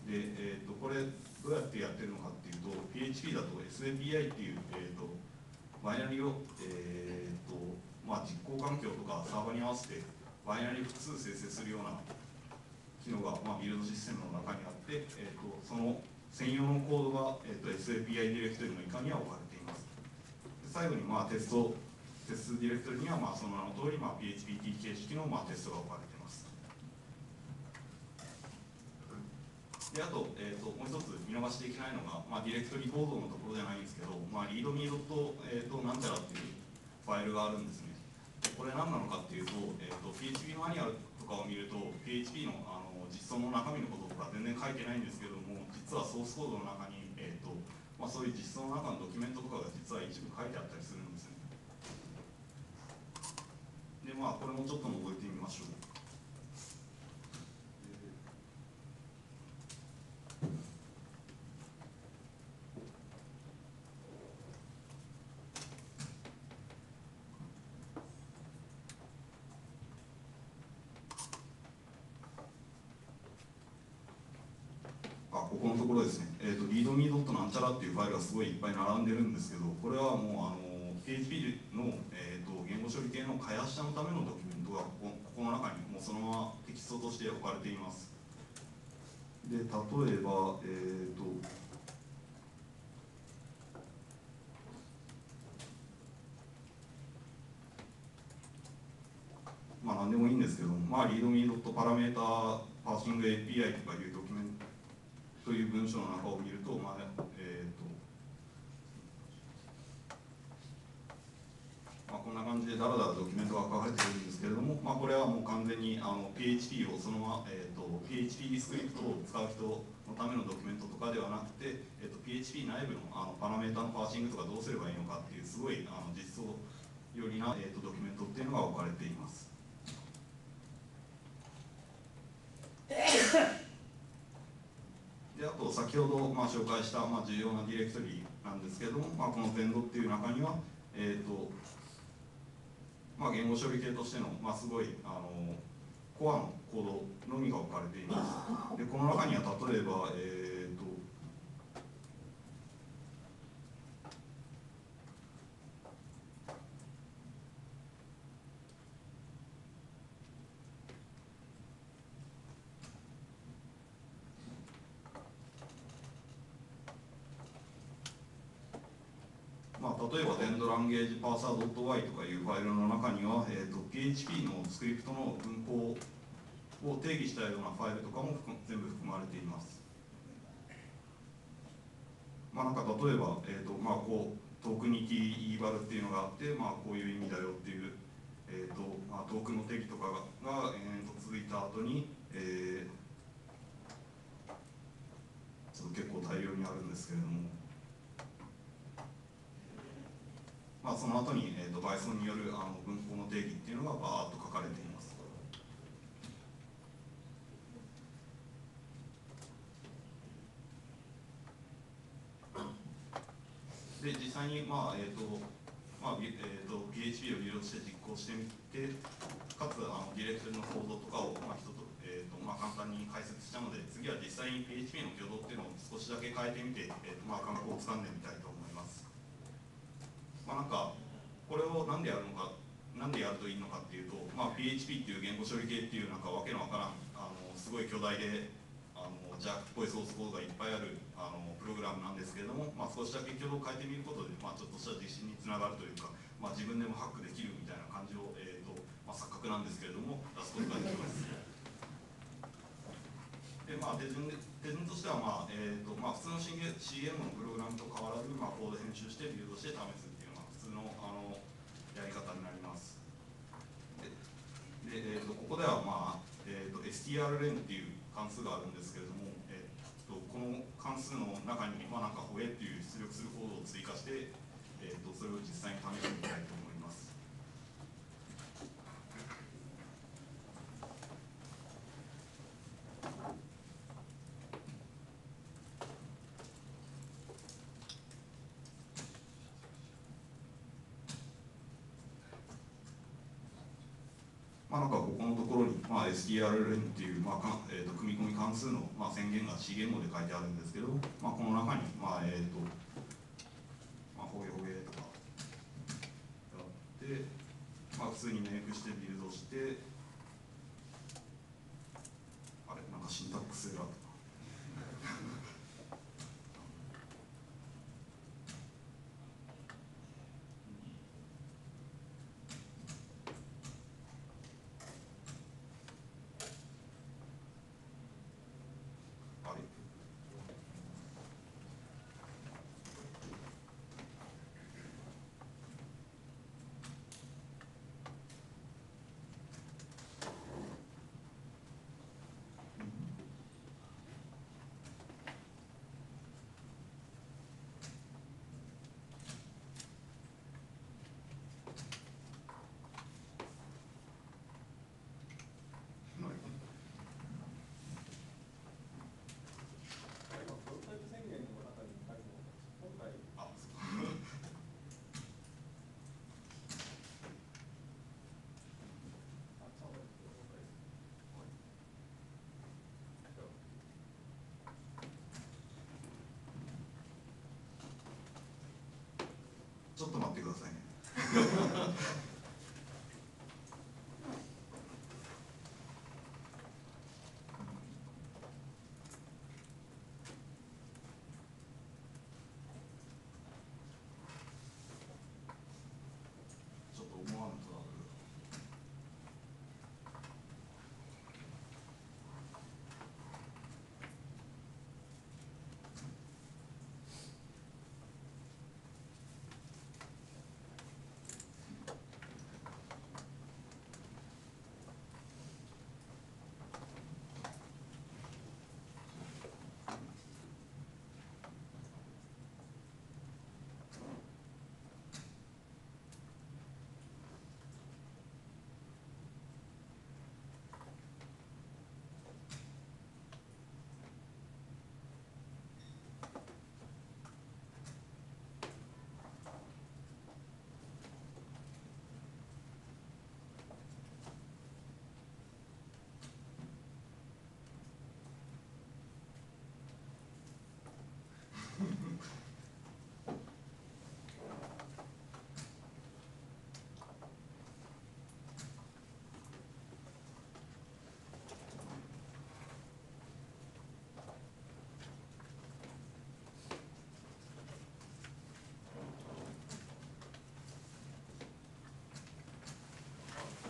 で、えー、とこれどうやってやってるのかっていうと PHP だと SAPI っていう、えー、とバイナリを、えーとまあ、実行環境とかサーバーに合わせてバイナリ複数生成するような機能が、まあ、ビルドシステムの中にあって、えー、とその専用のコードが、えー、と SAPI ディレクトリの以下には置かれています最後に、まあ、テストテストディレクトリには、まあ、その名の通り、まあ、PHP 形式の、まあ、テストが置かれています。であと,、えー、ともう一つ見逃していけないのが、まあ、ディレクトリ構造のところじゃないんですけど、まあ、リードミードと,、えー、となんちゃらっていうファイルがあるんですね。これ何なのかっていうと,、えー、と PHP マニュアルとかを見ると PHP のあの実装の中身のこととか全然書いてないんですけども実はソースコードの中に、えーとまあ、そういう実装の中のドキュメントとかが実は一部書いてあったりするんですね。でまあこれもちょっと覗いてみましょうあここところですね、えーと、リードミードットなんちゃらっていうファイルがすごいいっぱい並んでるんですけど、これはもうあの PHP の、えーと、言語処理系の開発者のためのドキュメントがここの中にもうそのままテキストとして置かれています。で、例えば、えっ、ー、と、まあ何でもいいんですけど、まあ、リードミードットパラメータパーシング API とかいうドキュメントという文章の中を見ると、まあえーとまあ、こんな感じでだらだらドキュメントが書かれているんですけれども、まあ、これはもう完全にあの PHP をそのまま、えーと、PHP スクリプトを使う人のためのドキュメントとかではなくて、えーと、PHP 内部のあのパラメータのパーシングとかどうすればいいのかっていうすごいあの実装よりな、えーと、ドキュメントっていうのが置かれています。であと先ほどまあ紹介したまあ重要なディレクトリなんですけども、まあ、この全土っていう中には、えーとまあ、言語処理系としての、まあ、すごいあのコアのコードのみが置かれています。でこの中には例えば、えーとまあ、例えば、デンゲージパーサー .y とかいうファイルの中には、えーと、PHP のスクリプトの文法を定義したようなファイルとかも全部含まれています。まあ、なんか例えば、えーとまあ、こうトークニティイーバルっていうのがあって、まあ、こういう意味だよっていう、えーとまあ、トークの定義とかがが、えー、と続いた後に、えー、ちょっと結構大量にあるんですけれども。まあ、その後に、えーと、Python によるあの文法の定義っていうのがバーッと書かれています。で実際に、まあえーとまあえーと、PHP を利用して実行してみてかつあのディレクトリのコードとかを、まあ一つえーとまあ、簡単に解説したので次は実際に PHP の挙動っていうのを少しだけ変えてみて、えーとまあ、感覚をつかんでみたいと思います。まあ、なんかこれをなんでやるのかなんでやるといいのかっていうと、まあ、PHP っていう言語処理系っていうなんかわけのわからんあのすごい巨大であのジャックっぽいソースコードがいっぱいあるあのプログラムなんですけれども、まあ、少しだけ挙動を変えてみることで、まあ、ちょっとした自信につながるというか、まあ、自分でもハックできるみたいな感じを、えーとまあ、錯覚なんですけれども出すことができます。でまあ、手順で手順としては、まあえーとまあ、普通の CM のプログラムと変わらず、まあ、コード編集してビルドして試すっていうのが普通のあのやり方になります。で、えー、とここでは、まあえー、と strlen っていう関数があるんですけれども、えー、とこの関数の中に、まあ、なんかほえっていう出力するコードを追加して、えー、とそれを実際に試してみたいと思います。まあ、なんかここのとこ SDRLN っていう、まあえー、と組み込み関数の、まあ、宣言が C 言語で書いてあるんですけど、まあ、この中に、まあえーとまあ、ほげほげとかやって、まあ、普通にメイクしてビルドしてあれなんかシンタックスエラーとか。あれ今プロトタイプ宣言の中に書いてある今回あそうあちゃうわプロトタイプちょっと待ってくださいね。ちょっと思わぬトラブルが。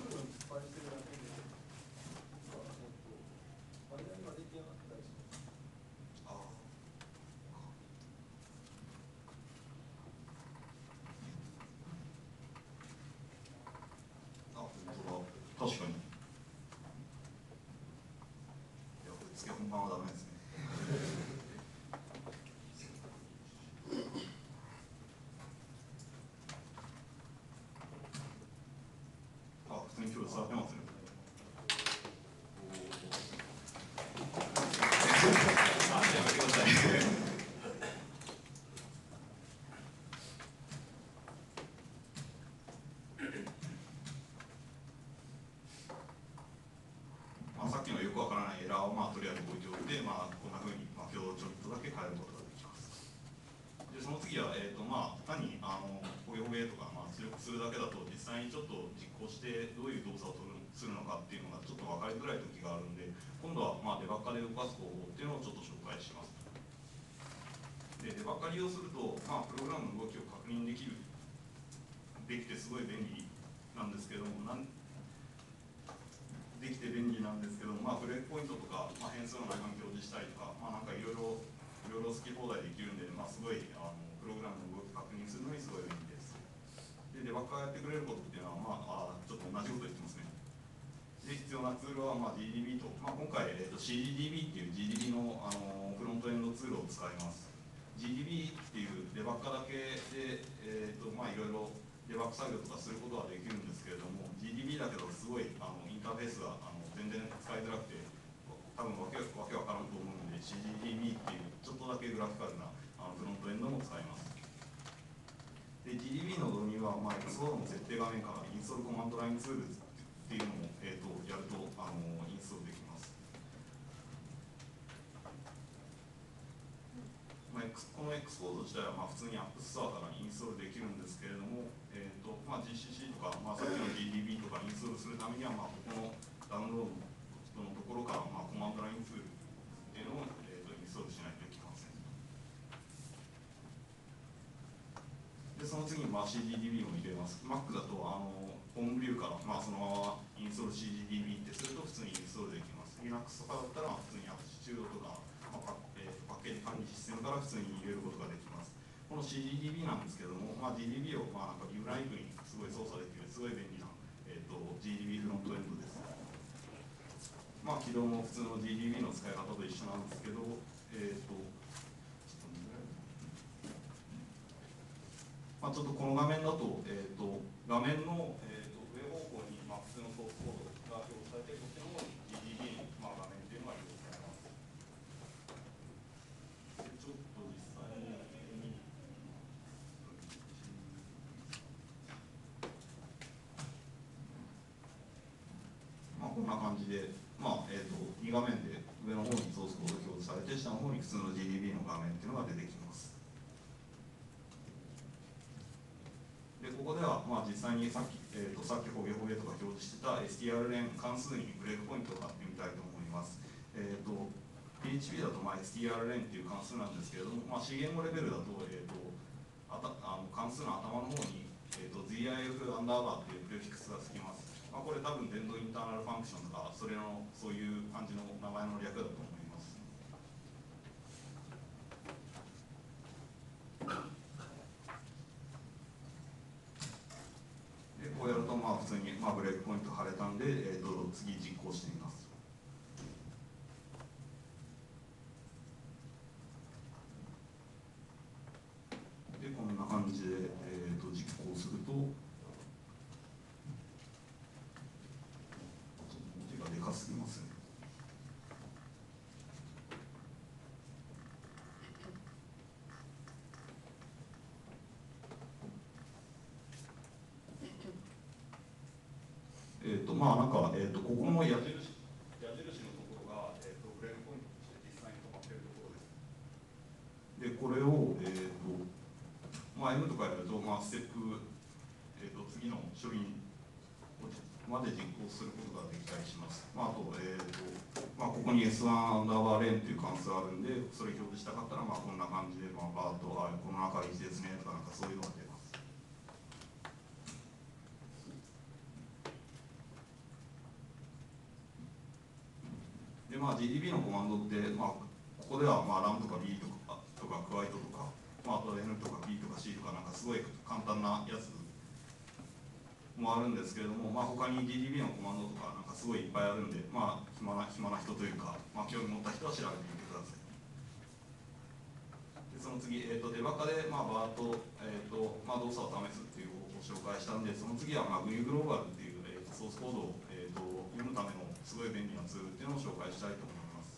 プロに失敗してるだけで実はもっと割合が出来上がってたりしますああ、本当だ。確かに。いや、これつけ本番はダメですね。あ、普通に今日座ってますね。あ、やめてください。まあ、さっきのよくわからないエラーをまあとりあえず置いておいて、まあ、こんなふうに、まあ、挙動をちょっとだけ変えることができます。でその次は、えーとまあ、単にあのほげほげとか、まあ、出力するだけだと実際にちょっと実行してどういう動作を取るするのかっていうのがちょっと分かりづらい時があるんで今度はまあデバッカで動かす方法っていうのをちょっと紹介しますでデバッカ利用すると、まあ、プログラムの動きを確認できるできてすごい便利なんですけどもなんできて便利なんですけど、まあ、ブレイクポイントとか、まあ、変数の内容表示したりとか、まあ、なんかいろいろいろいろ好き放題できるんで、まあ、すごいあのプログラムの動き確認するのにすごい便利です。でデバッカーやってくれることっていうのは、まあ、あちょっと同じこと言ってますね。で必要なツールは、まあ、GDB と、まあ、今回、えーと、CDDB っていう GDB のあのフロントエンドツールを使います。GDB っていうデバッカーだけで、えーとまあ、いろいろデバッグ作業とかすることはできるんですけれども GDB だけどすごいあのターフェースがあの全然使いづらくて多分わけわけわからんと思うので CGDB っていうちょっとだけグラフィカルなあのフロントエンドも使います。で GDB の導入は、まあ、XOR の設定画面からインストールコマンドラインツールってい。うのを、えーと、やるとあのインストールできますまあ、この X コード自体はまあ普通に App Store からインストールできるんですけれども、えーとまあ、GCC とか、まあ、さっきの GDB とかインストールするためには、まあ、ここのダウンロードのところから、まあ、コマンドラインツールっていうのを、えーと、インストールしないといけません。でその次に、まあ、CGDB も入れます。Mac だとあのホームビューから、まあ、そのままインストール CGDB ってすると普通にインストールできます。Linux とかだったら、普通に App チュードとか、まあえー、パッケージ管理システムから普通に入れることができます。この CGDB なんですけども、まあ、GDB をまあなんかビューライブにすごい操作できる、すごい便利な、えーと、GDB フロントエンドです。まあ、起動も普通の GDB の使い方と一緒なんですけど、えーとまあ、ちょっとこの画面だと、えーと、画面の、えーと、上方向に、まあ、普通のソースコードが表示されて、こっちの方に GDB の、まあ、画面っていうのが表示されます。でちょっと実際にまあ、こんな感じで、まあえーと、2画面で上の方にソースコード表示されて、下の方に普通の GDB の画面っていうのが出てきます。でここでは、まあ、実際にさっき、えーと、さっきほげほげとか表示してた strlen 関数にブレイクポイントを貼ってみたいと思います。えーと、PHP だと、まあ、strlen っていう関数なんですけれども、まあ、C 言語レベルだと,、えーと、あたあの関数の頭の方に、えー、と ZIF アンダーバーっていうプレフィックスがつきます。まあ、これ多分電動インターナルファンクションとか、それのそういう感じの名前の略だと思います。でこうやると、まあ、普通に、まあ、ブレイクポイント貼れたんで、えー、と次実行してみます。でこんな感じで、えー、と実行すると、ちょっと文字がでかすぎますね。えっ、とまあなんか、えー、とここの矢印矢印のところが、えー、とブレイクポイントとして実際に止まっているところです。でこれを、えーとまあ、M とかやると、まあ、ステップ、えー、と次の処理まで実行することができたりします。まあ、あと,、えーとまあ、ここに S1 アンダーバーレーンっていう関数があるんで、それ表示したかったら、まあ、こんな感じで、まあ、バーッと、あこの中1ですねとか、なんかそういうのが出ま。あ、GDB のコマンドって、まあ、ここでは、まあ、ランとか B とか、とか、クワイトとか、まあ、あと N とか B とか C とか、なんかすごい簡単なやつもあるんですけれども、まあ、他に GDB のコマンドとか、なんかすごいいっぱいあるんで、まあ、暇な、暇な人というか、まあ、興味持った人は調べてみてください。で、その次、えっ、と、デバカで、まあ、バーと、えっ、と、まあ、動作を試すっていう方法を紹介したんで、その次は、まあ、GUI グローバルっていう、えー、ソースコードを、えっ、と、読むためのすごい便利なツールっていうのを紹介したいと思います。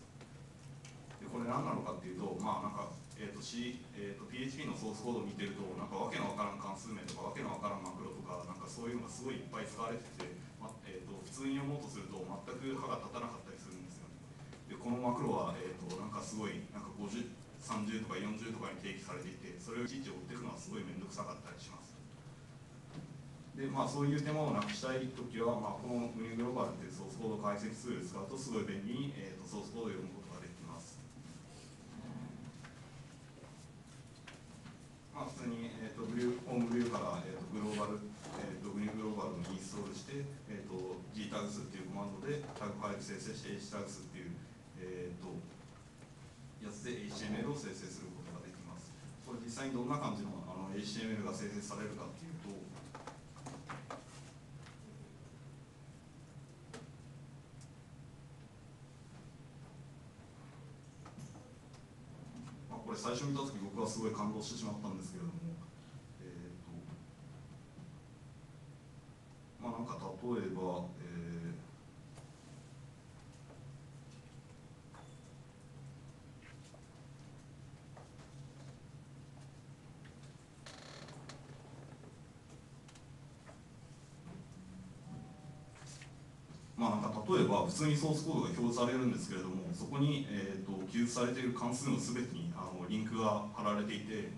で、これ何なのかっていうと、まあ、なんか、えーと C えーと、PHP のソースコードを見てると、なんかわけのわからん関数名とか、わけのわからんマクロとか、なんかそういうのがすごいいっぱい使われてて、まえーと、普通に読もうとすると、全く歯が立たなかったりするんですよね。で、このマクロは、えーと、なんかすごい、なんか50、30とか40とかに定義されていて、それをいちいち追っていくのはすごい面倒くさかったりします。でまあ、そういう手間をなくしたいときは、まあ、このグニグローバルっていうソースコード解析ツールを使うとすごい便利に、えー、とソースコードを読むことができます。まあ、普通に、えー、とグリュホームビューから、えー、とグローバル、えー、とグニグローバルにインストールして、えー、と gtags っていうコマンドでタグファイル生成して htags っていう、えー、とやつで HTML を生成することができます。これ実際にどんな感じのあの HTML が生成されるか最初見た時僕はすごい感動してしまったんですけれども、えーとまあなんか例えば、えーまあなんか例えば普通にソースコードが表示されるんですけれどもそこに、えー、と記述されている関数のすべてにのリンクが貼られていて。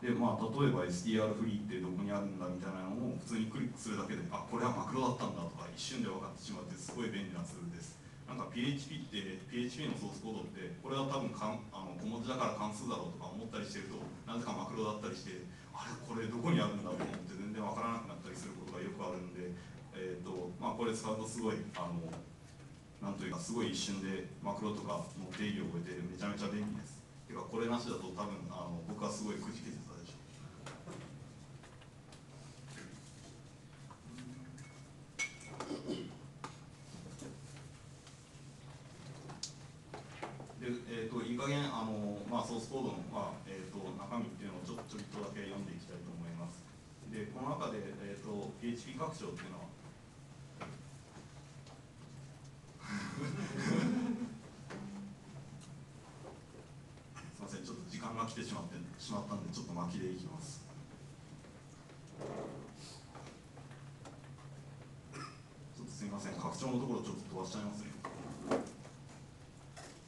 でまあ例えば STR フリーってどこにあるんだみたいなのを普通にクリックするだけであこれはマクロだったんだとか一瞬で分かってしまってすごい便利なツールです。なんか PHP って PHP のソースコードってこれは多分かんあの小文字だから関数だろうとか思ったりしてるとなぜかマクロだったりしてあれこれどこにあるんだと思って全然分からなくなったりすることがよくあるんでえーとまあ、これ使うとすごいあのなんというかすごい一瞬でマクロとかの定義を覚えてめちゃめちゃ便利です。てかこれなしだと多分あの僕はすごいくじけてたでしょ。で、えー、といい加減あの、まあ、ソースコードの、まあえー、と中身っていうのをちょっとちょびっとだけ読んでいきたいと思います。でこの中で、えー、と PHP 拡張っていうのはすみませんちょっと時間が来てしまってしまったんでちょっと巻きでいきます。ちょっとすみません拡張のところちょっと飛ばしちゃいますね。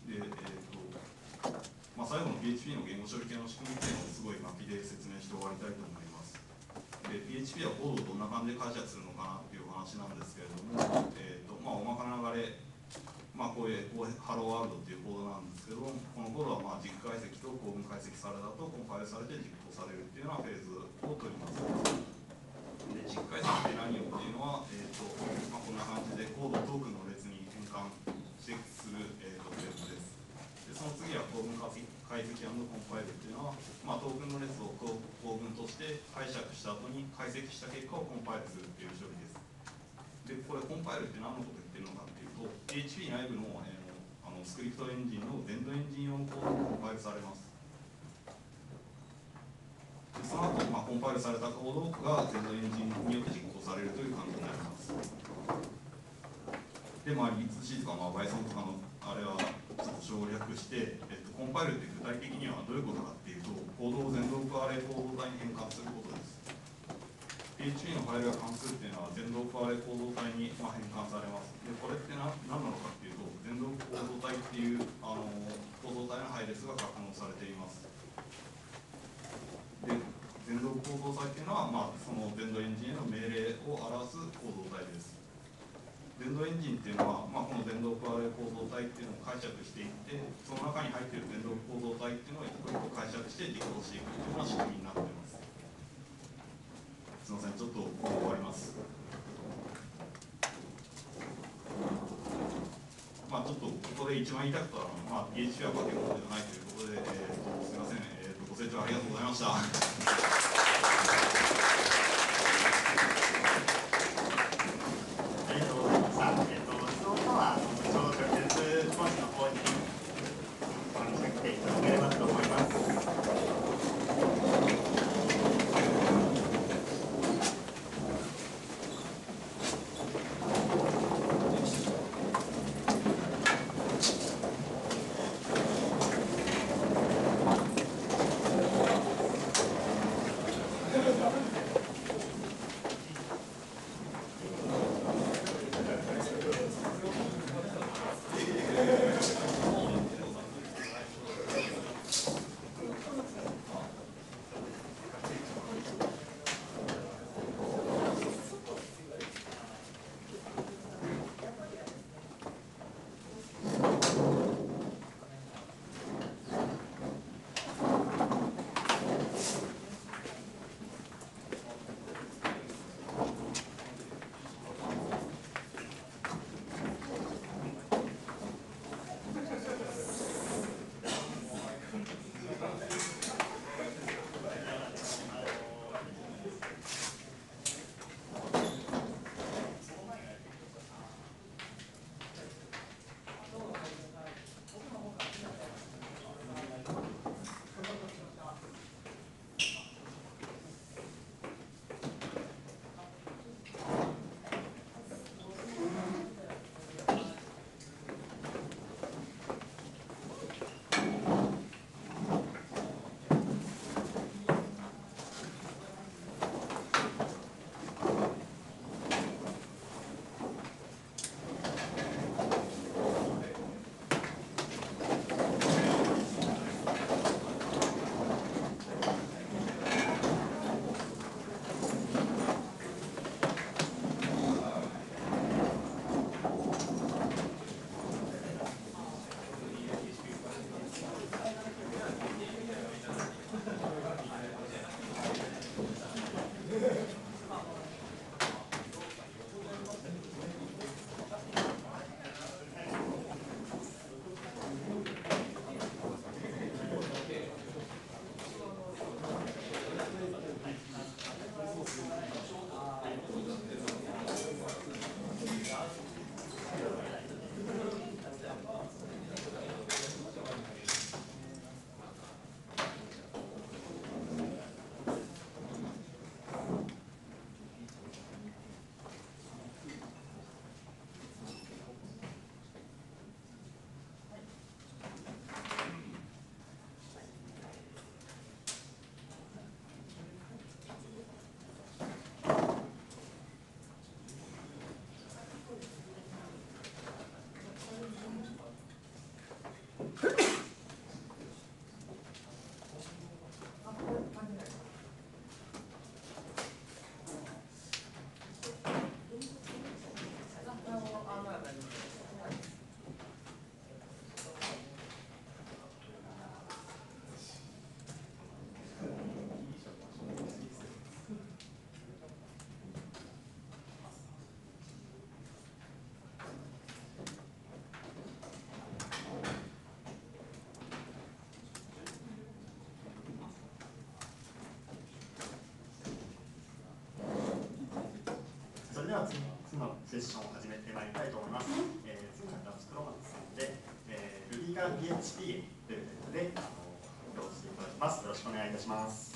でえっ、とまあ最後の PHP の言語処理系の仕組みっていうのをすごい巻きで説明して終わりたいと思います。で PHP はコードをどんな感じで解釈するのかなっていう話なんですけれども、えーとまあ、大まかな流れ、まあ、こういうこうハローワールドっていうコードなんですけどこのコードはまあ実解析と構文解析されたとコンパイルされて実行されるっていうようなフェーズを取ります。で実解析って何よっていうのは、えーとまあ、こんな感じでコードトークンの列に変換してする、えー、とフレーズです。でその次は構文解析解析コンパイルっていうのは、まあ、トークンの列を構構文として解釈した後に解析した結果をコンパイルするっていう処理です。でこれコンパイルって何のことと PHP 内部の,、えーあのスクリプトエンジンの全土エンジン用のコードがコンパイルされます。でその後、まあコンパイルされたコードが全土エンジンによって実行されるという感じになります。でまあ Lead2C とか、まあ、Bison とかのあれはちょっと省略して、えっと、コンパイルって具体的にはどういうことかっていうとコードを全ドープアレコード体に変換することです。PHP のファイルや関数っていうのは全ドープアレイコード体に、まあ、変換されます。でこれって何何なのかっていうと全ドープコード体っていうあのコード体の配列が格納されています。で全ドープコード体っていうのは、まあ、その全ドエンジンへの命令を表すコード体です。電動エンジンっていうのは、まあ、この電動プアレ構造体っていうのを解釈していってその中に入っている電動構造体っていうのを一個一個解釈して実行していくというような仕組みになっています。すみませんちょっと終わります。まあちょっとここで一番言いたかったのは、まあ、PHP は化け物ではないということで、えー、とすみません、えー、とご清聴ありがとうございました。ッションを始めてまいりたいと思います。えー、次ったスクロマツさんで、えー、Ruby から PHP というテーマで、あの、披露していただきます。よろしくお願いいたします。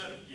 あ、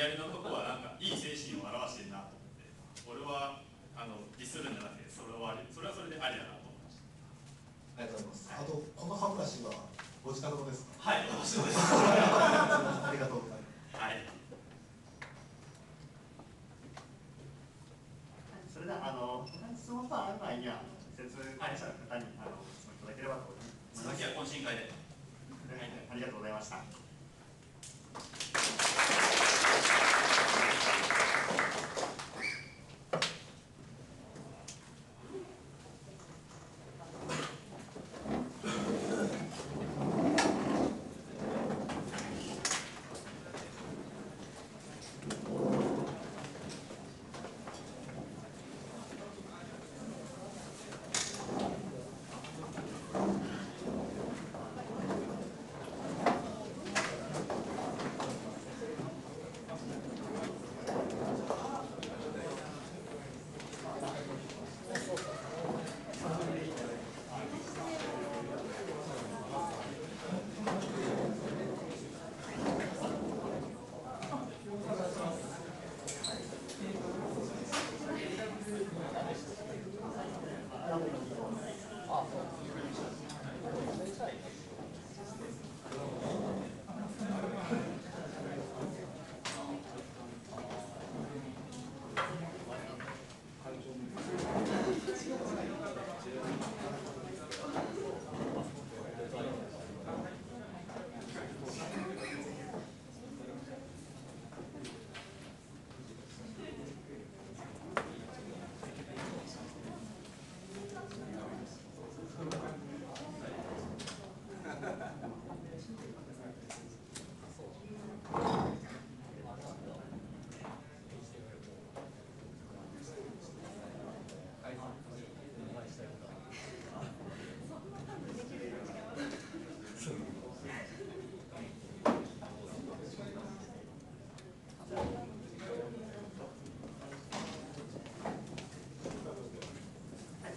Mariano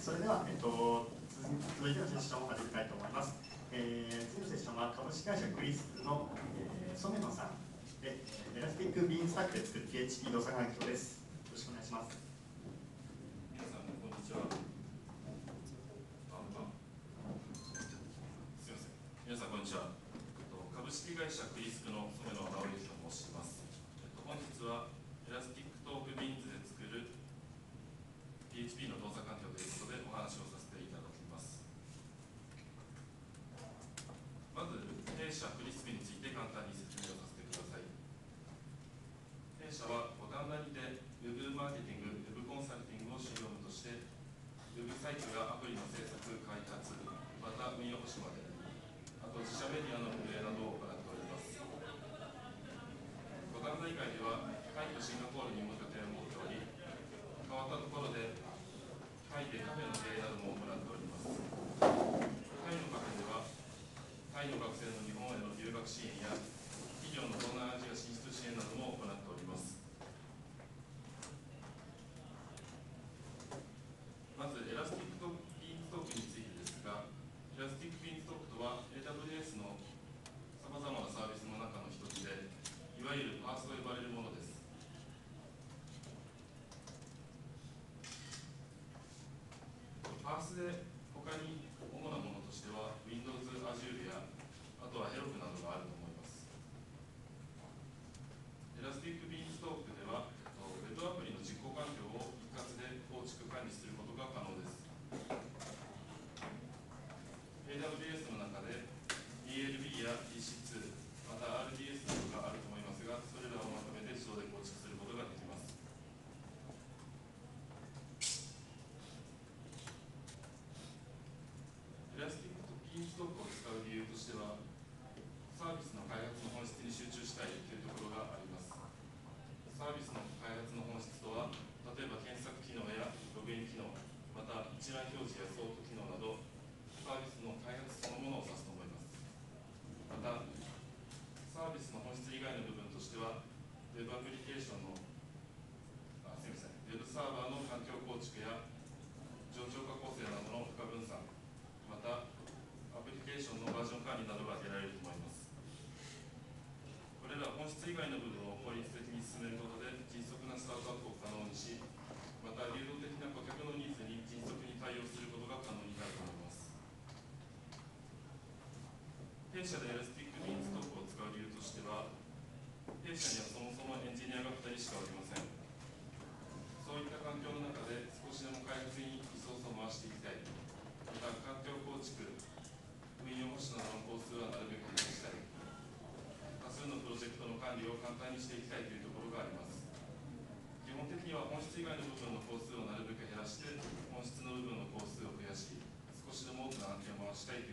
それでは、えっと、続いてのセッションを始めたいと思います。えー、次のセッションは株式会社グリスの、えー、ソメノさんで、 Elastic Beanstalk で作る PHP 動作環境です。よろしくお願いします。皆さん、こんにちは。学生の日本への留学支援弊社でエラスティックビーンストックを使う理由としては、弊社にはそもそもエンジニアが2人しかおりません。そういった環境の中で少しでも開発にリソースを回していきたい。また、環境構築、運用保守の難航数はなるべく減らしたい。多数のプロジェクトの管理を簡単にしていきたいというところがあります。基本的には本質以外の部分の工数をなるべく減らして本質の部分の工数を増やし少しでも多くの案件を回したいという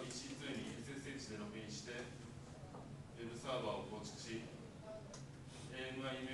EC2 に SSH でログインして Web サーバーを構築し AMI イメ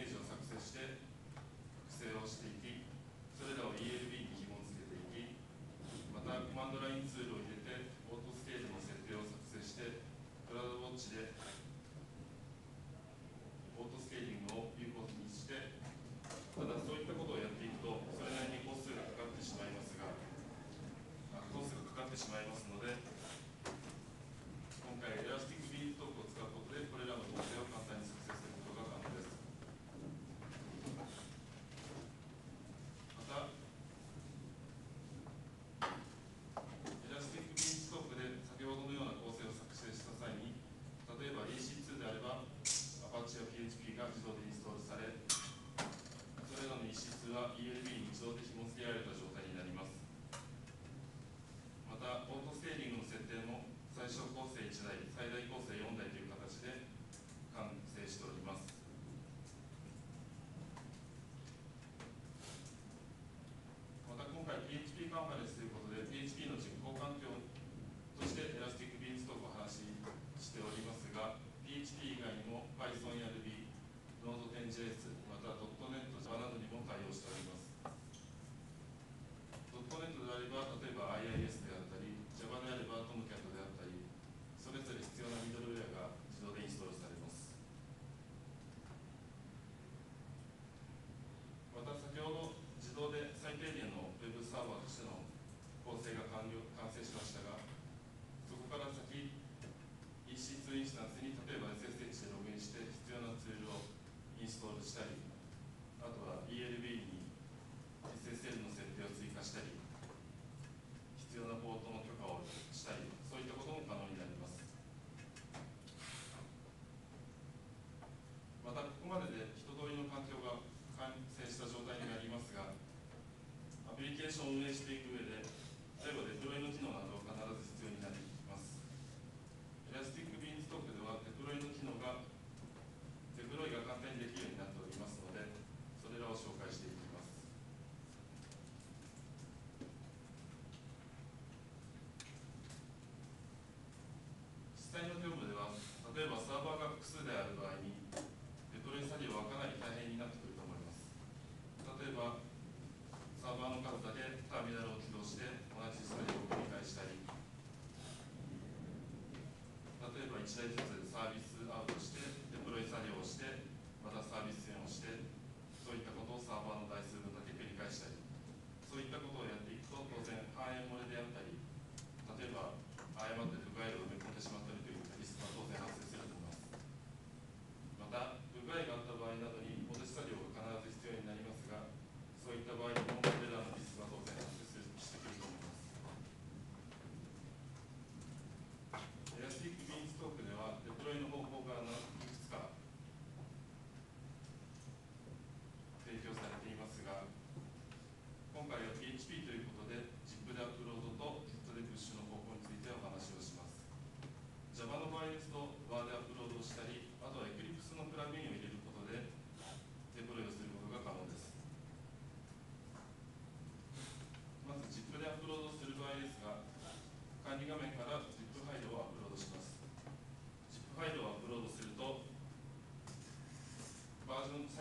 までで一通りの環境が完成した状態になりますが、アプリケーションを運営していく上で、例えばデプロイの機能などは必ず必要になってきます。 Elastic Beanstalk では、デプロイの機能が、デプロイが簡単にできるようになっておりますので、それらを紹介していきます。実際の業務では、例えばサーバーが複数である場合に、Station.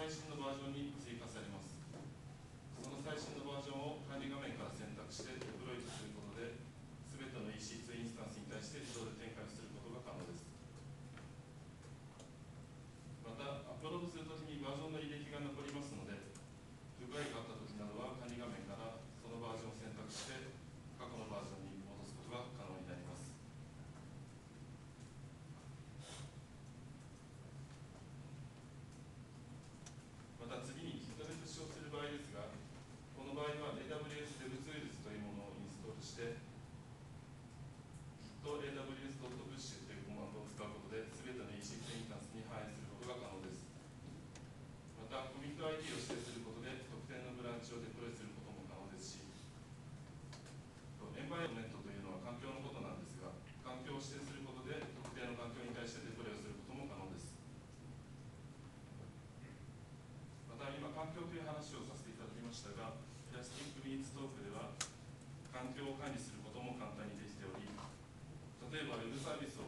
Sayın Cumhurbaşkanı 環境を管理することも簡単にできており例えばウェブサービスを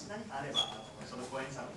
し何かあれば、そのご縁さん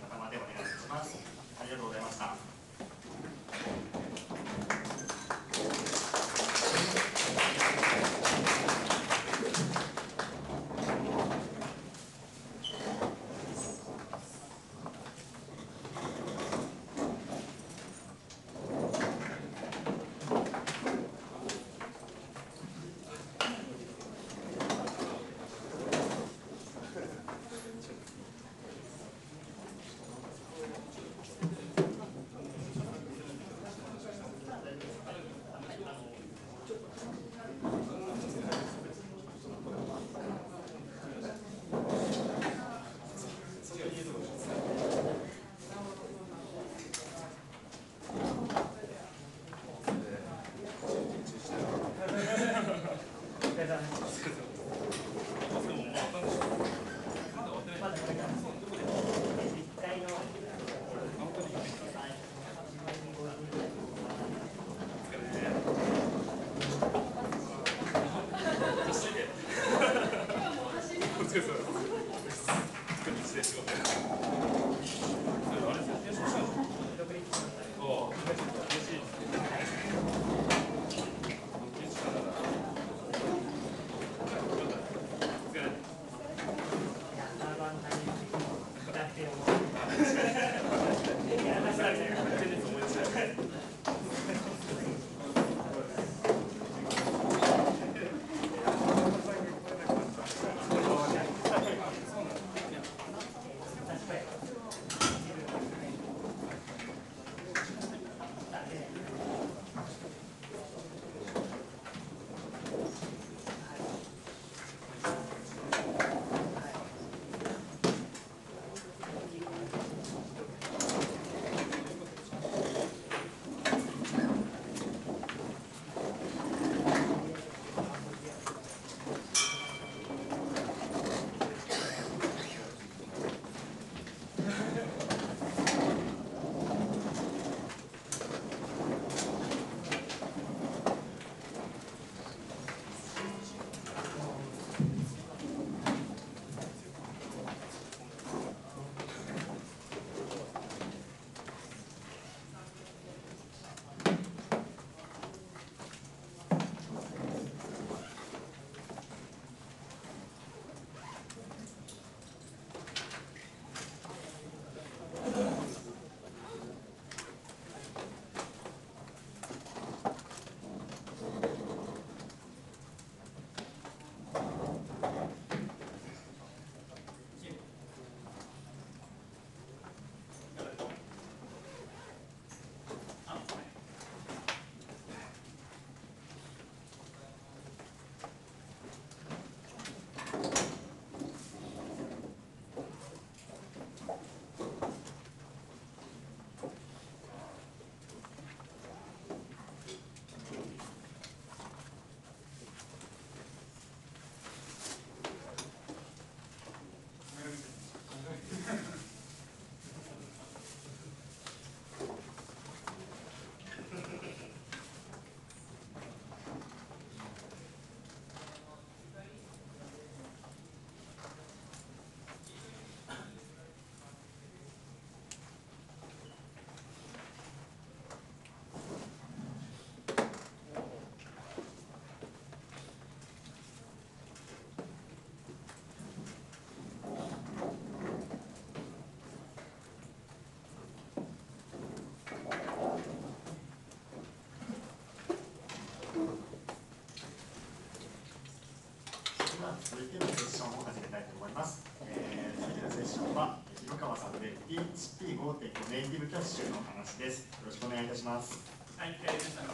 続いてのセッションを始めたいと思います、えー、次のセッションは広川さんで PHP5.5 ネイティブキャッシュの話です。よろしくお願いいたします。はい、えー、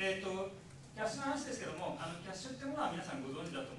えっ、ー、と、キャッシュの話ですけども、あのキャッシュってものは皆さんご存知だと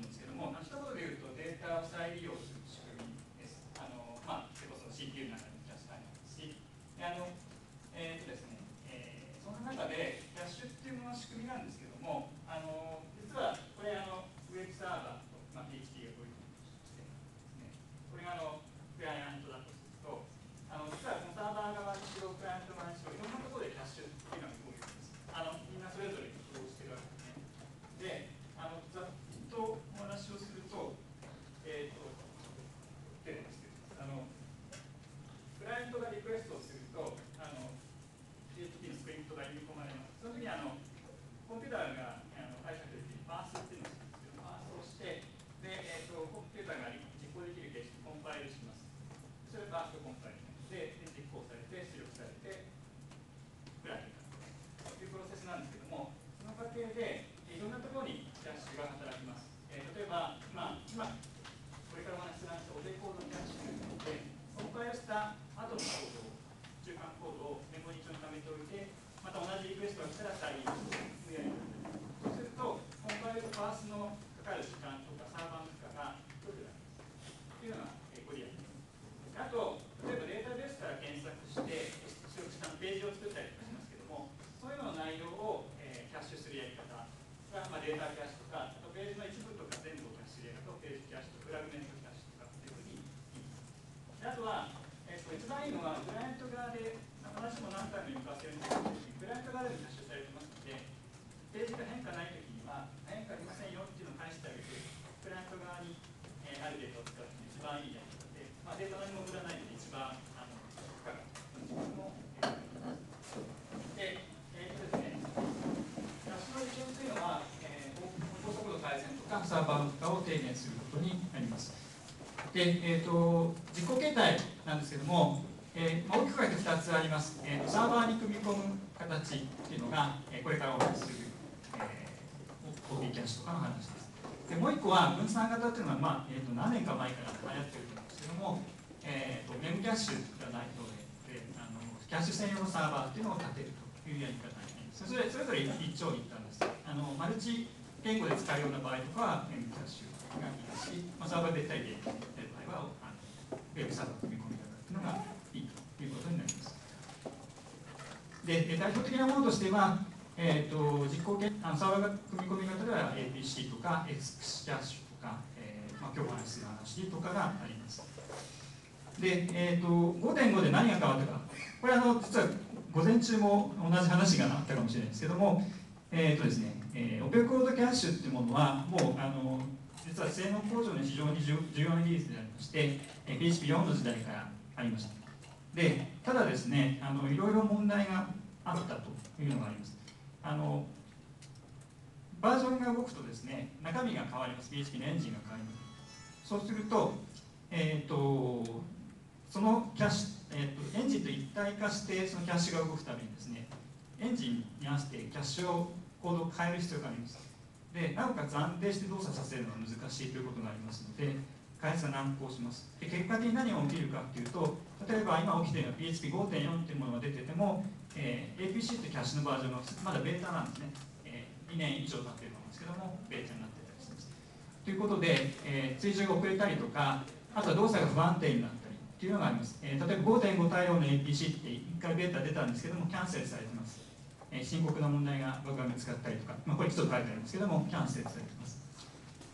サーバー化を低減することになります。で、えー、と実行形態なんですけども、えーまあ、大きく分けて2つあります、えーと。サーバーに組み込む形っていうのが、えーこれからお話しする、えー、OP キャッシュとかの話です。でもう1個は分散型っていうのは、まあえー、と何年か前から流行ってると思うんですけども、えー、とメムキャッシュがないのでであのキャッシュ専用のサーバーっていうのを立てるというやり方になりますそれそれぞれ一長一短ですあのマルチ言語で使うような場合とかはメムキャッシュがいいですし、まあ、サーバー絶対でやる場合はあのウェブサーバー組み込み方っていうのがいいということになりますで代表的なものとしてはえー、と実行あのサーバーが組み込み型では APC とか X キャッシュとか、えーまあ、今日お話する話とかがあります。で、えー、と5.5で何が変わったか、これあの実は午前中も同じ話があったかもしれないですけども、えーとですねえー、オペコードキャッシュっていうものは、もうあの実は性能向上に非常に重要な技術でありまして、えー、PHP4 の時代からありました。で、ただですね、あのいろいろ問題があったというのがあります。あのバージョンが動くとですね中身が変わります PHP のエンジンが変わりますそうすると,、えーと、そのキャッシュ、えーと、エンジンと一体化してそのキャッシュが動くためにですねエンジンに合わせてキャッシュをコードを変える必要がありますでなおかつ安定して動作させるのは難しいということがありますので開発が難航します。で結果的に何が起きるかというと例えば今起きているの PHP5.4 というものが出ててもえー、APC ってキャッシュのバージョンがまだベータなんですね、えー、2年以上経っているんですけどもベータになってたりします。ということで、えー、追従が遅れたりとかあとは動作が不安定になったりっていうのがあります、えー、例えば5.5対応の APC って1回ベータ出たんですけどもキャンセルされて、深刻な問題が僕が見つかったりとか、まあ、これ基礎書いてあるんですけどもキャンセルされてます。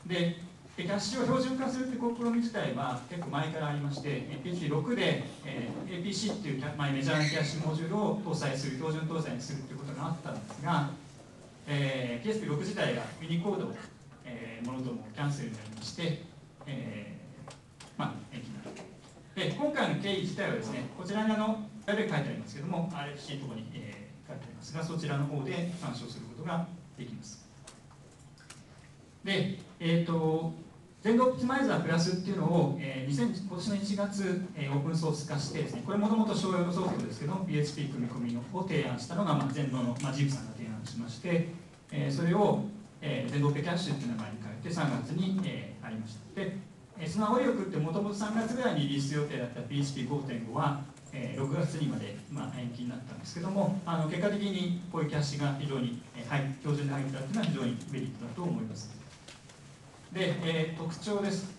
でキャッシュを標準化するという試み自体は結構前からありまして PHP6 で、えー、APC っていう、まあ、メジャーなキャッシュモジュールを搭載する標準搭載にするということがあったんですが、えー、PHP6 自体がユニコード、えー、ものともキャンセルになりまして、えー、まあ延期になる。で今回の経緯自体はですねこちらにあの書いてありますけども RFC のところに、えー、ますがそちらの方で参照することができます。でえっ、ー、と全土オプティマイザープラスっていうのを、えー、2000今年の1月、えー、オープンソース化してですねこれもともと商用のソフトですけど PHP 組み込みのを提案したのが、まあ、全土の、まあ、ジムさんが提案しまして、えー、それを、えー、全土オペキャッシュっていう名前に変えて3月に、えー、ありました。で、えー、スマホ力ってもともと3月ぐらいにリリース予定だった PHP5.5 は、えー、6月にまで、まあ、延期になったんですけどもあの結果的にこういうキャッシュが非常に、えー、はい、標準で入ったっていうのは非常にメリットだと思います。で、えー、特徴です、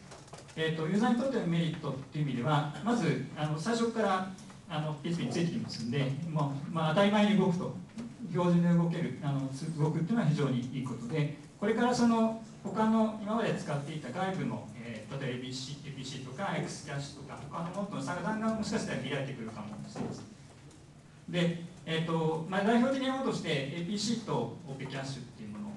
えーと、ユーザーにとってのメリットっていう意味ではまずあの最初からあの PHP についてきますんで、まあまあ、当たり前に動くと標準で動けるあの動くっていうのは非常にいいことでこれからその他の今まで使っていた外部の、えー、例えば ABC, APC とか X キャッシュとか他のものとの差がだんだんもしかしたら開いてくるかもしれませんで、えーとまあ、代表的なものとして APC と OP キャッシュっていうものを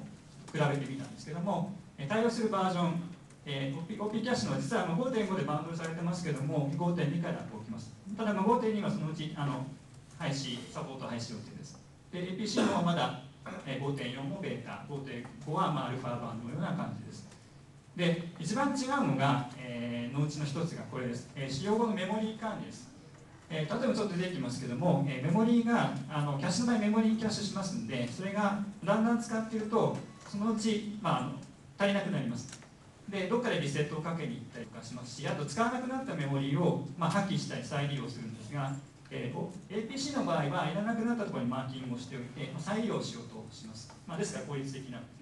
比べてみたんですけども対応するバージョン、えー、OP キャッシュの実は5.5でバンドルされてますけども5.2から起きます。ただ5.2はそのうちあの廃止サポート廃止予定です。で APC もまだ5.4もベータ5.5はまあアルファ版のような感じです。で一番違うのが、えー、のうちの一つがこれです、えー、使用後のメモリー管理です。えー、例えばちょっと出てきますけども、えー、メモリーがあのキャッシュの場合メモリーキャッシュしますんでそれがだんだん使っているとそのうち、まあ、あの足りなくなります。でどっかでリセットをかけに行ったりとかしますしあと使わなくなったメモリーを、まあ、破棄したり再利用するんですが、えー、APC の場合はいらなくなったところにマーキングをしておいて、まあ、再利用しようとします、まあ、ですから効率的なんです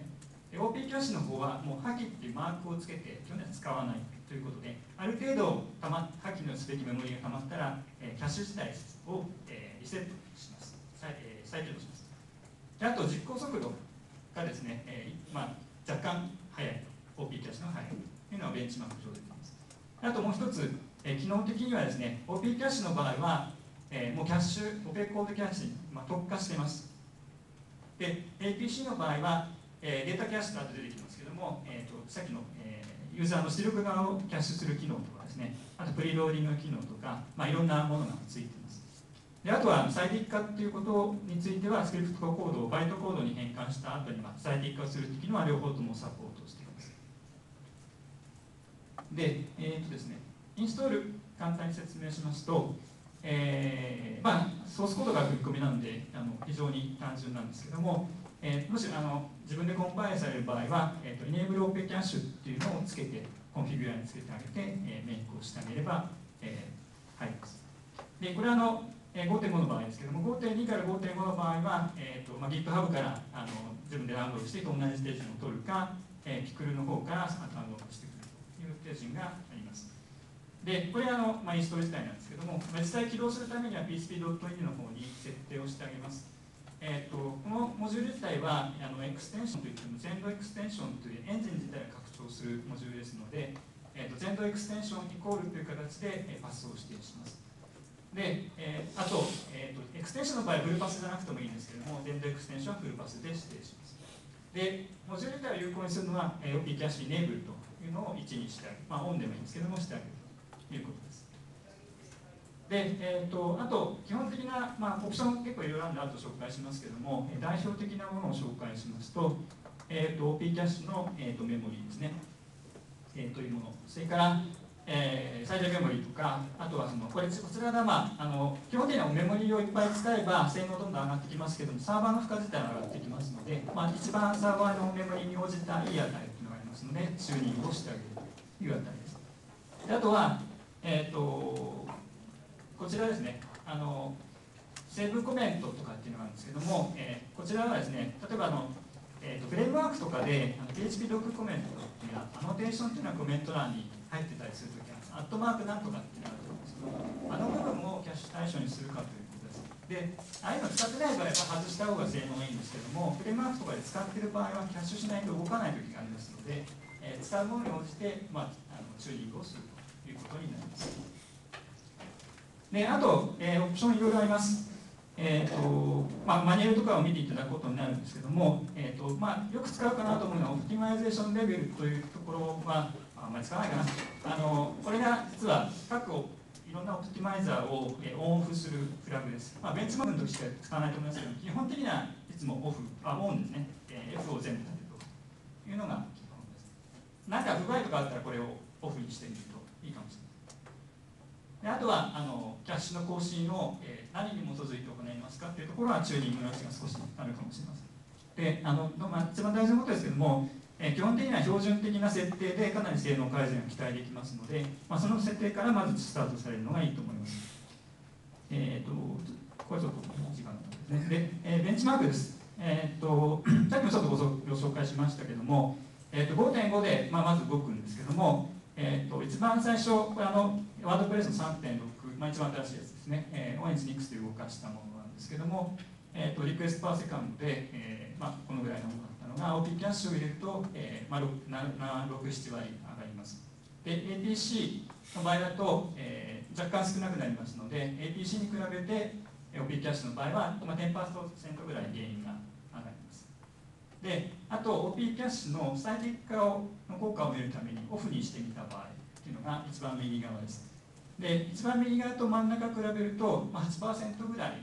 OP キャッシュの方はもう破棄っていうマークをつけて基本的には使わないということである程度たま破棄のすべきメモリーがたまったら、えー、キャッシュ自体を、えー、リセットします。再,、えー、再起動します。であと実行速度がですね、えーまあ若干速い。OP キャッシュの速い。というのはベンチマーク上で出てます。あともう一つ、えー機能的にはですね OP キャッシュの場合は、えーもうキャッシュ OP コードキャッシュに、まあ、特化しています。で APC の場合は、えーデータキャッシュと後で出てきますけども、えー、とさっきの、えーユーザーの出力側をキャッシュする機能とかですねあと preloading 機能とか、まあ、いろんなものがついています。であとは最適化っていうことについてはスクリプトコードをバイトコードに変換した後には最適化するというのは両方ともサポートしています。でえっ、とですねインストール簡単に説明しますと、えーまあ、ソースコードが組み込みなのであの非常に単純なんですけども、えーもしあの自分でコンパイルされる場合は、えー、と Enable OP キャッシュっていうのをつけてコンフィギュアにつけてあげて、えーメイクをしてあげれば、えー入ります。でこれはあのえー5.5の場合ですけども5.2から5.5の場合は、えーとまあ、GitHub からあの自分でダウンロードして同じステージを取るか、えー、ピクルの方からダウンロードしてくるという手順があります。でこれはあの、まあ、インストール自体なんですけども、まあ、実際起動するためには PSP.in の方に設定をしてあげます。えー、とこのモジュール自体はあの extension といっても Zend extension というエンジン自体が拡張するモジュールですので、えー、と Zend extension イコールという形で、えーパスを指定します。で、えーあと,、えー、と extension の場合はフルパスじゃなくてもいいんですけども Zend extension はフルパスで指定します。でモジュール自体を有効にするのは、えー、OP キャッシュイネーブルというのを1にしてあげる。まあオンでもいいんですけどもしてあげるということ。ですで、えー、とあと基本的な、まあ、オプション結構いろいろあるんで後紹介しますけども代表的なものを紹介しますと,、えー、と OP キャッシュの、えー、とメモリーですね、えーというもの。それから、えー最大メモリーとかあとはそのこれこちらが、まあ、あの基本的にはメモリーをいっぱい使えば性能どんどん上がってきますけどもサーバーの負荷自体も上がってきますので、まあ、一番サーバーのメモリーに応じたいい値っていうのがありますのでチューニングをしてあげるという値です。であとは、えっ、とこちらですね。あのセーブコメントとかっていうのがあるんですけども、えーこちらはですね例えばあの、えー、とフレームワークとかであの PHP ドッグコメントっていうのはアノテーションっていうのはコメント欄に入ってたりするときはアットマークなんとかっていうのがあると思うんですけどあの部分をキャッシュ対象にするかということです。でああいうの使ってない場合は外した方が性能がいいんですけどもフレームワークとかで使ってる場合はキャッシュしないと動かない時がありますので、えー使うものに応じて、まあ、あのチューニングをするということになります。であと、えーオプションいろいろあります。えーとまあ、マニュアルとかを見ていただくことになるんですけども、えーとまあ、よく使うかなと思うのはオプティマイゼーションレベルというところはあんまり使わないかな。あのこれが実は各いろんなオプティマイザーを、えーオンオフするフラグです、まあ、ベンチマークの時しか使わないと思いますけど基本的にはいつもオフあオンですね、えー F を全部立てるというのが基本です。なんか不具合とかあったらこれをオフにしてみるといいかもしれないであとはあのキャッシュの更新を、えー何に基づいて行いますかっていうところはチューニングの余地が少しあるかもしれません。であの、一番大事なことですけども、えー基本的には標準的な設定でかなり性能改善が期待できますので、まあ、その設定からまずスタートされるのがいいと思います。えっ、とこれちょっと時間のことですね。で、えーベンチマークです。えっ、とさっきもちょっとごご紹介しましたけども、えー、と5.5で、まあ、まず動くんですけども、えー、と一番最初あの WordPress の3.6、まあ、一番新しいやつですね、えー、を Nginx で動かしたものなんですけども、えー、と request per second で、えーまあ、このぐらいのものだったのが OP キャッシュを入れると、えーまあ、67、割上がります。で APC の場合だと、えー若干少なくなりますので APC に比べて OP キャッシュの場合は、まあ、10%ぐらいゲインが上がります。であと OP キャッシュの最適化をの効果を見るためにオフにしてみた場合っていうのが一番右側です。で一番右側と真ん中比べると、まあ、8%ぐらい、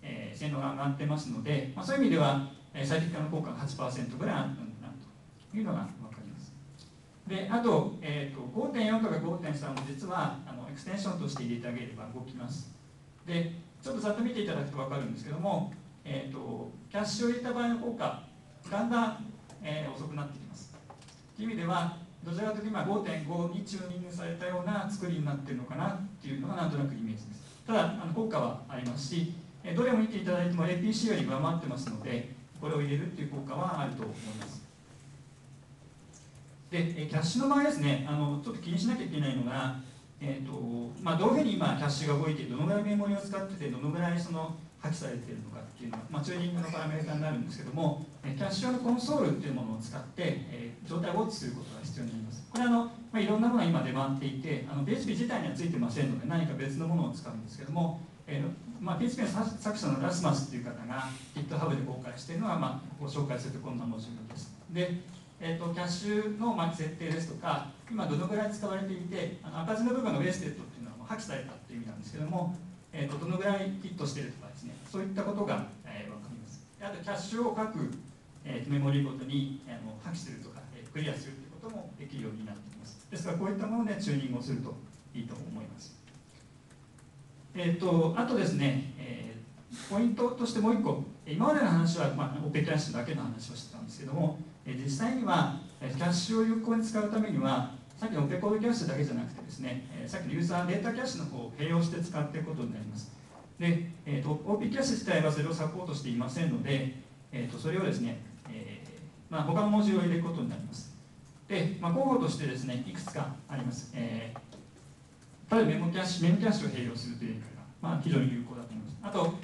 えー性能が上がってますので、まあ、そういう意味では、えー最適化の効果が8%ぐらいあるんだなというのが分かります。であと,、えー、と5.4とか5.3も実はあのエクステンションとして入れてあげれば動きます。でちょっとざっと見ていただくと分かるんですけども、えー、とキャッシュを入れた場合の効果だんだん、えー遅くなってきます。という意味ではどちらかというと今5.5にチューニングされたような作りになっているのかなっていうのがなんとなくイメージです。ただあの効果はありますしどれを見ていただいても APC より上回ってますのでこれを入れるっていう効果はあると思います。で、キャッシュの場合ですねあのちょっと気にしなきゃいけないのが、えーとまあ、どういうふうに今キャッシュが動いてどのぐらいメモリを使っててどのぐらいその破棄されているのかっていうのが、まあ、チューニングのパラメータになるんですけども、キャッシュ用のコンソールっていうものを使って、えー状態をウォッチすることが要になります。これあの、まあ、いろんなものが今出回っていてあの PHP 自体にはついてませんので何か別のものを使うんですけども、えーまあ、PHP の作者のラスマスっていう方が GitHub で公開しているのは、まあ、ご紹介するとこんなモジュールです。で、えー、とキャッシュのまあ設定ですとか今どのぐらい使われていてあの赤字の部分がウェステッドっていうのはもう破棄されたっていう意味なんですけども、えー、とどのぐらいヒットしているとかですねそういったことが、えー、分かります。あとキャッシュを各、えー、メモリーごとにあの破棄するとか、えークリアするということもできるようになっています。ですからこういったものでチューニングをするといいと思います。えー、とあとですね、えーポイントとしてもう一個今までの話は、まあ、オペキャッシュだけの話をしてたんですけども、えー実際にはキャッシュを有効に使うためにはさっきのオペコードキャッシュだけじゃなくてですね、えーさっきのユーザーデータキャッシュの方を併用して使っていくことになります。で、えー、と OP キャッシュ自体はそれをサポートしていませんので、えー、とそれをですね、えーまあ、他の文字を入れることになります。で、まあ、候補としてですねいくつかあります、えー例えばメモキャッシュメモキャッシュを併用するというのが、まあ、非常に有効だと思います。あと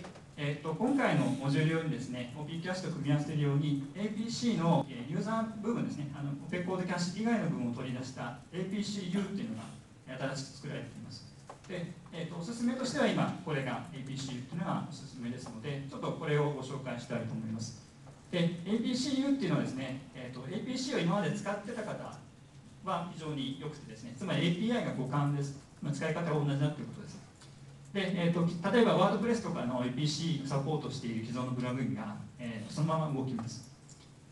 えー、と今回のモジュール用にですね OP キャッシュと組み合わせるように APC のユーザー部分ですねあの OP コードキャッシュ以外の部分を取り出した APCU っていうのが新しく作られています。で、えー、とおすすめとしては今これが APCU っていうのがおすすめですのでちょっとこれをご紹介したいと思います。で APCU っていうのはですね、えー、と APC を今まで使ってた方は非常に良くてですねつまり API が互換です、まあ、使い方が同じだということです。で、えー、と例えばワードプレスとかの APC サポートしている既存のプラグインが、えーそのまま動きます。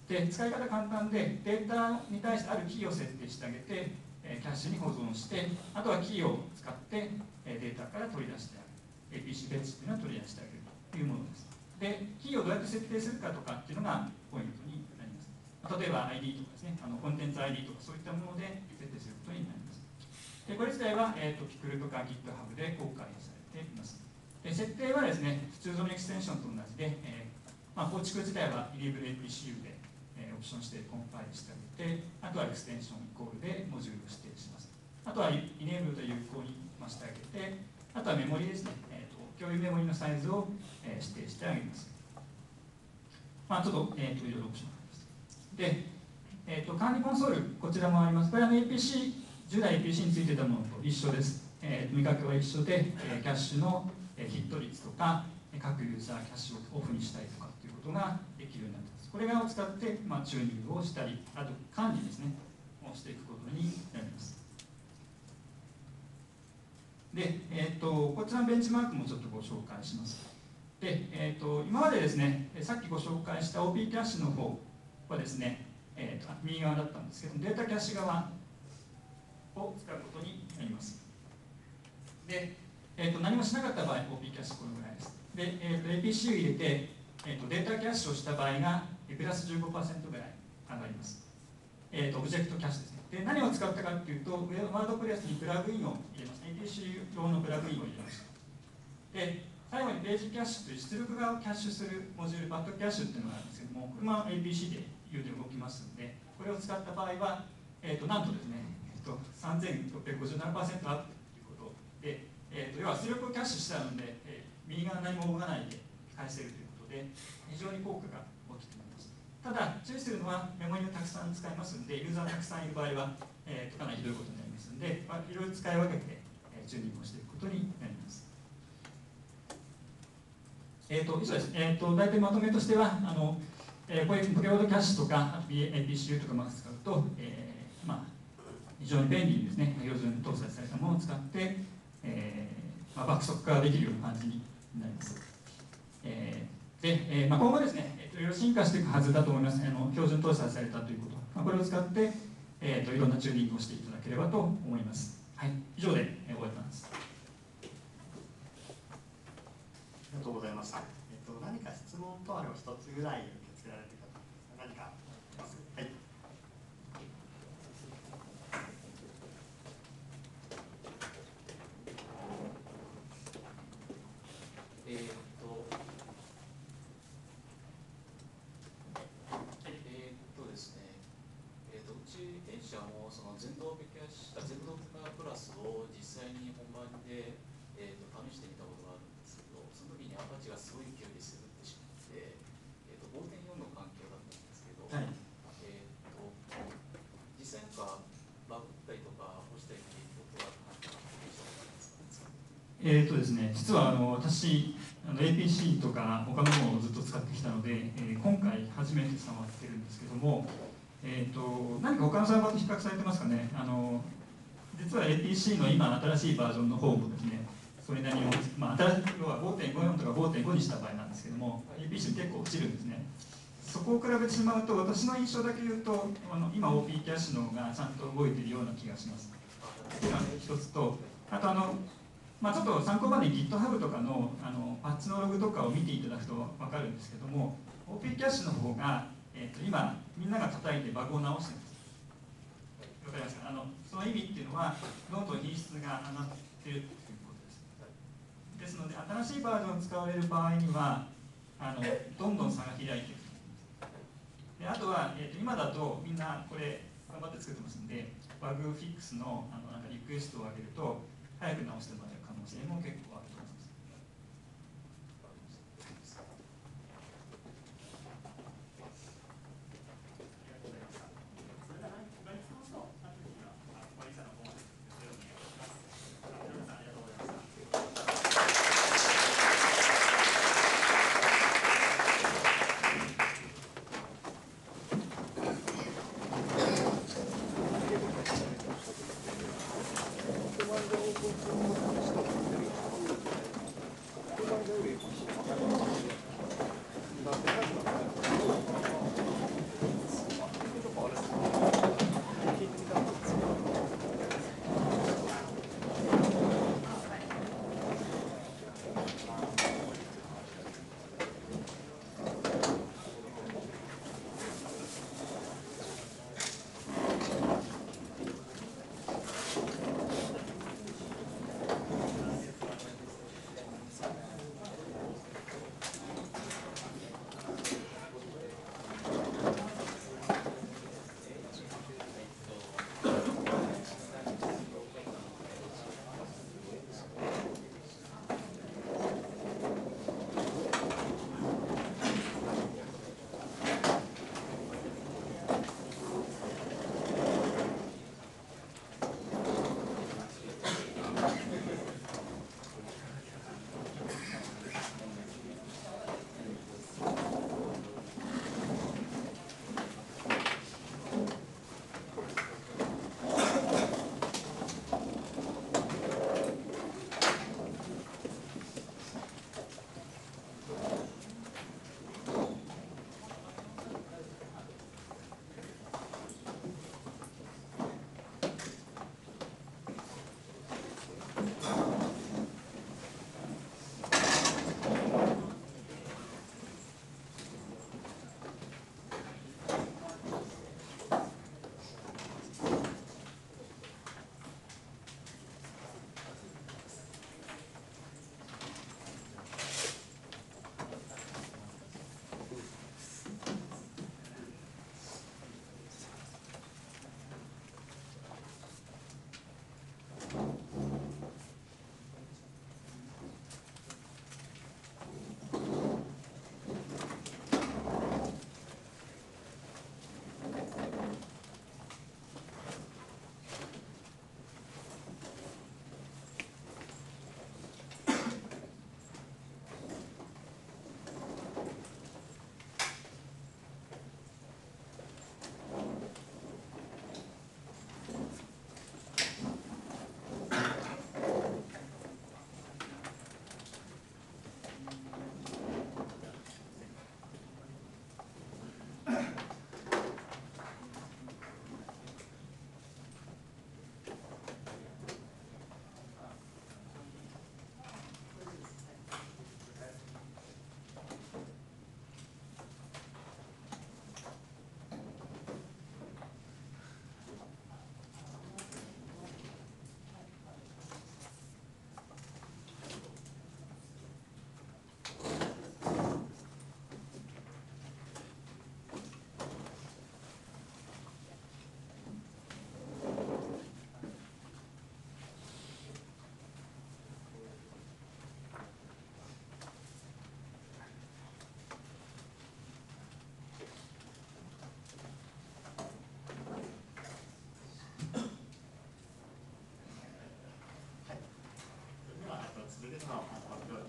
で使い方簡単でデータに対してあるキーを設定してあげて、えーキャッシュに保存してあとはキーを使って、えーデータから取り出してあげる。APC fetch っていうのは取り出してあげるというものです。でキーをどうやって設定するかとかっていうのがポイントになります。例えば ID とかですね。あのコンテンツ ID とかそういったもので設定することになります。でこれ自体は、えー、と PECL とか GitHub で公開されています。で設定はですね普通のエクステンションと同じで、えーまあ、構築自体は enable APCU で、えーオプションしてコンパイルしてあげてあとは extension イコールでモジュールを指定します。あとは Enable と有効にましてあげてあとはメモリですね、共有メモリのサイズを、え指定してあげます。まあちょっと,、えー、といろいろオプションがあります。で、えー、と管理コンソールこちらもあります。これは、ね、APC 従来 APC についてたものと一緒です、えー見かけは一緒で、えキャッシュのヒット率とか各ユーザーキャッシュをオフにしたりとかっていうことができるようになっています。これらを使って、まあ、チューニングをしたりあと管理ですね。をしていくことになります。で、えー、とこちらのベンチマークもちょっとご紹介します。で、えー、と今までですねさっきご紹介した OP キャッシュの方はですね、えー、と右側だったんですけどデータキャッシュ側を使うことになります。で、えー、と何もしなかった場合 OP キャッシュこのぐらいです。で、えー、と APC を入れて、えー、とデータキャッシュをした場合がプラス15%ぐらい上がります。えー、とオブジェクトキャッシュですね。で何を使ったかっていうとワードプレスにプラグインを入れます APC 用のプラグインを入れました。で最後にページキャッシュという出力側をキャッシュするモジュールバッドキャッシュっていうのがあるんですけどもこれも APC で U で動きますのでこれを使った場合は、えー、となんとですね、えー、と3657%アップということで、えー、と要は出力をキャッシュしたので、えー右側何も動かないで返せるということで非常に効果がただ注意するのはメモリをたくさん使いますのでユーザーがたくさんいる場合は、えーかなりひどいことになりますので、まあ、いろいろ使い分けて、えーチューニングをしていくことになります。えー、と以上です、えー、と大体まとめとしてはあの、えーこういうポケワードキャッシュとかあと APCU とかマーク使うと、えーまあ、非常に便利にですね標準搭載されたものを使って、えーまあ、爆速化できるような感じになります、えーで、えーまあ、今後ですね、ろいろ進化していくはずだと思います。あの標準搭載されたということ、まあ、これを使って、えー、といろんなチューニングをしていただければと思います。はい。以上で、えー終わります。ありがとうございました。えっと、何か質問とあれば一つぐらい受け付けられている方何かありますはい。えーっと、えーっとですね、えーっとうち弊社もその全動ペキャッシュ、あ全動ペカプラスを実際に本番で、えーっと試してみたことがあるんですけど、その時にアパッチがすごい記実はあの私あの APC とか他のものをずっと使ってきたので、えー今回初めて触ってるんですけども、えー、と何か他のサーバーと比較されてますかね？あの実は APC の今新しいバージョンの方もですねそれなりに、まあ、新しい要は5.54とか5.5にした場合なんですけども APC 結構落ちるんですね。そこを比べてしまうと私の印象だけ言うとあの今 OP キャッシュの方がちゃんと動いてるような気がします。っていうのが一つとあとあのまあ、ちょっと参考までに GitHub とかのあのパッチのログとかを見ていただくと分かるんですけども OP キャッシュの方が、えー、と今みんなが叩いてバグを直してます。わかりますか？あのその意味っていうのはどんどん品質が上がってるっていうことです。ですので新しいバージョンを使われる場合にはあのどんどん差が開いていくであとは、えー、と今だとみんなこれ頑張って作ってますんでバグフィックスのあのなんかリクエストを上げると早く直してもらえ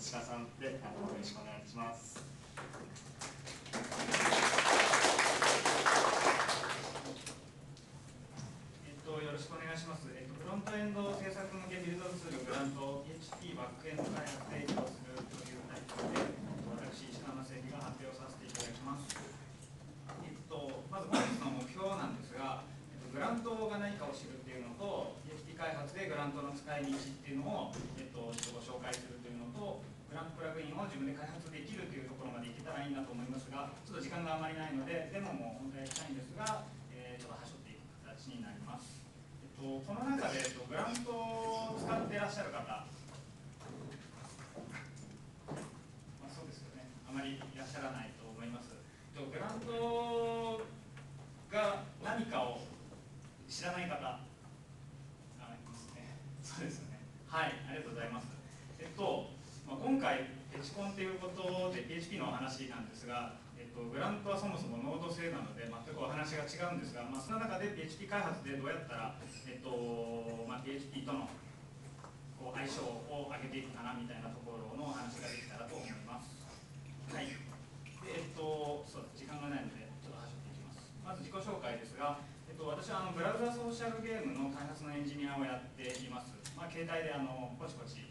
石川さんであのよろしくお願いします。えっと、よろしくお願いします。えっと、フロントエンド制作向けビルドツールグラント PHP バックエンド開発で利用するというタイトルで、私、石川正幸が発表させていただきます。えっと、まず本日の目標なんですが、えっと、グラントが何かを知るっていうのと、PHP 開発でグラントの使い道っていうのを、えっと、ちょっとご紹介するというのと、グラントプラグインを自分で開発できるというところまでいけたらいいなと思いますが、ちょっと時間があまりないので、デモも本当はやりたいんですが、えーちょっと端折っていく形になります。えっと、この中で、えっと、グラントを使っていらっしゃる方、まあ、そうですよね、あまりいらっしゃらないと思います。えっと、グラントが何かを知らない方、あいますね。そうですよね。はい、ありがとうございます。えっと、まあ、今回、ペチコンということで PHP の話なんですが、えっと、グラントはそもそもノード制なので、全くお話が違うんですが、まあ、その中で PHP 開発でどうやったら、えっとまあ、PHP とのこう相性を上げていくかなみたいなところのお話ができたらと思います。はい。で、えっと、そう時間がないので、ちょっと走っていきます。まず自己紹介ですが、えっと、私はあのブラウザソーシャルゲームの開発のエンジニアをやっています。まあ、携帯であのポチポチ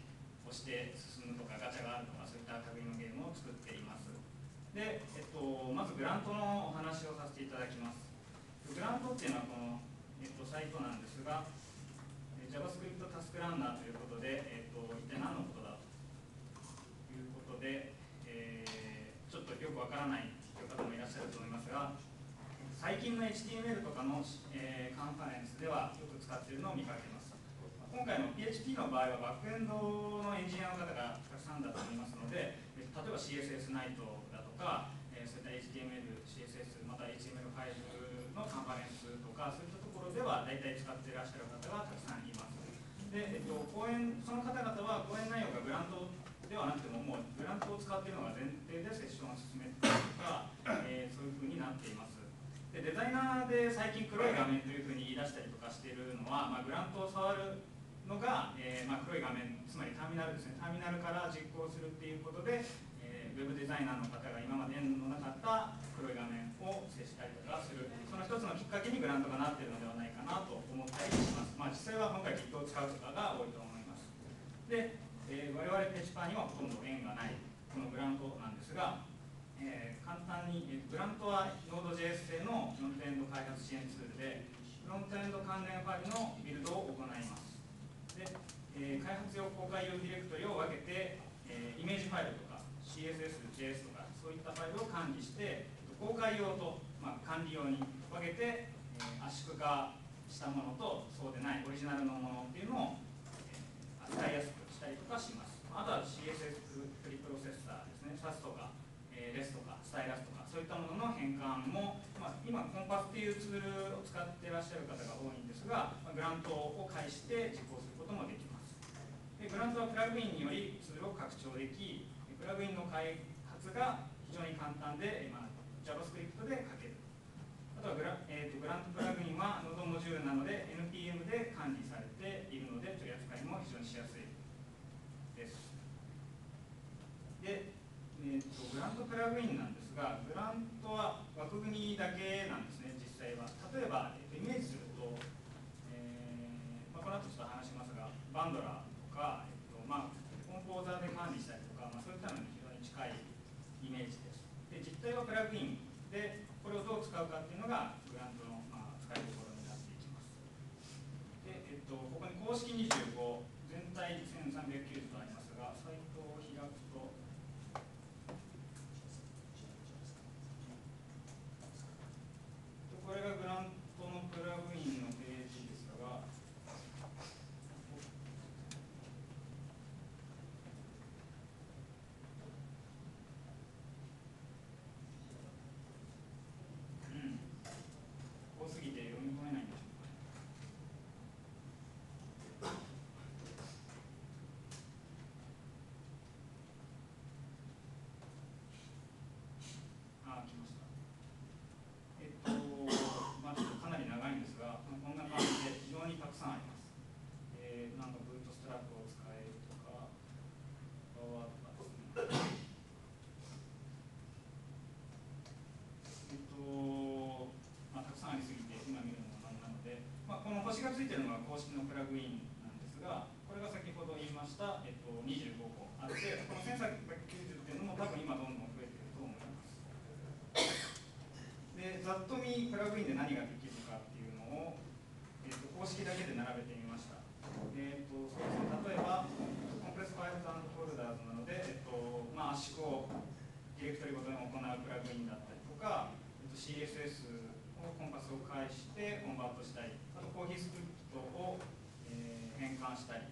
押して進むとかガチャがあるとかそういった類のゲームを作っています。で、えっと、まずグラントのお話をさせていただきます。グラントっていうのはこの、えっと、サイトなんですが、え JavaScript タスクランナーということで、えっと、一体何のことだということで、えーちょっとよくわからないという方もいらっしゃると思いますが、最近の HTML とかの、えーカンファレンスではよく使っているのを見かけます。今回の PHP の場合はバックエンドのエンジニアの方がたくさんだと思いますので、え例えば CSS ナイトだとか、えーそういった HTML、CSS、また HTML5 のカンファレンスとか、そういったところでは大体使っていらっしゃる方がたくさんいます。で、えっと、講演その方々は講演内容がグラントではなくても、もうグラントを使っているのが前提でセッションを進めているとか、えーそういうふうになっています。でデザイナーで最近黒い画面というふうに言い出したりとかしているのは、まあ、グラントを触るのが、えーまあ、黒い画面つまりターミナルですね。ターミナルから実行するっていうことで、えーウェブデザイナーの方が今まで縁のなかった黒い画面を接したりとかする。その一つのきっかけにグラントがなっているのではないかなと思ったりします。まあ実際は今回 Git を使う方が多いと思います。で、えー我々ペチパーにはほとんど縁がないこのグラントなんですがえー簡単に、えーグラントは Node.js 製のフロントエンド開発支援ツールで、フロントエンド関連ファイルのビルドを行います。で、えー開発用、公開用ディレクトリを分けて、えーイメージファイルとか CSS、JS とかそういったファイルを管理して、公開用と、まあ、管理用に分けて、えー圧縮化したものとそうでないオリジナルのものっていうのを、えー扱いやすくしたりとかします。あとは CSS プリプロセッサーですね、SAS とか、えーレスとかスタイラスとかそういったものの変換も、まあ、今コンパスっていうツールを使ってらっしゃる方が多いんですが、まあグラントを介して実行することもできます。でグラントはプラグインによりツールを拡張できプラグインの開発が非常に簡単で、まあ、JavaScript で書ける。あとはグラ,、えーとグラントプラグインは Node モジュールなので NPM で管理されているので取り扱いも非常にしやすいです。で、えー、とグラントプラグインなんですが、グラントは枠組みだけなんですね、実際は。例えば、えーとイメージすると、えーまあ、この後ちょっと話しますが、バンドラーとか、えーとまあ、コンポーザーで管理したりとか、まあ、そういったのに非常に近いイメージです。で、実態はプラグインで、これをどう使うかっていうのが、グラントの、まあ、使いどころになっていきます。で、えっと、ここに公式25、全体1390とありますが、サイトを開くと、これがグラントのプラグインのページですが、うん、多すぎて読み込めないんでしょうかね。星がついてるのが公式のプラグインなんですがこれが先ほど言いました、えっと、25個あってこの1390っていうのも多分今どんどん増えてると思いますでざっと見プラグインで何ができるかっていうのを、えっと、公式だけで並べてみましたえっとそうですね例えば Compress Files Folders なので、えっとまあ、圧縮をディレクトリごとに行うプラグインだったりとか、えっと、CSS をコンパスを介してコンバートしたりあとコーヒースクリプトを、えー変換したり、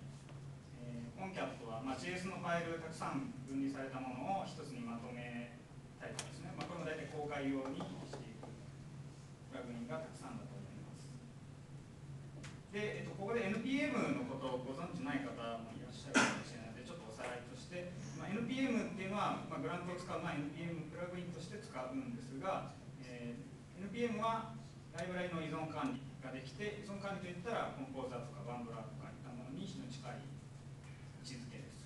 えー、コンキャットは、まあ、JS のファイルたくさん分離されたものを一つにまとめたりとかですね、まあ、これも大体公開用にしていくプラグインがたくさんだと思いますで、えっと、ここで NPM のことをご存知ない方もいらっしゃるかもしれないのでちょっとおさらいとして、まあ、NPM っていうのは、まあ、グラントを使う、まあ、NPM プラグインんですが、えー NPM はライブラリの依存管理ができて依存管理といったらコンポーザーとかバンドラーとかいったものに非常に近い位置づけです。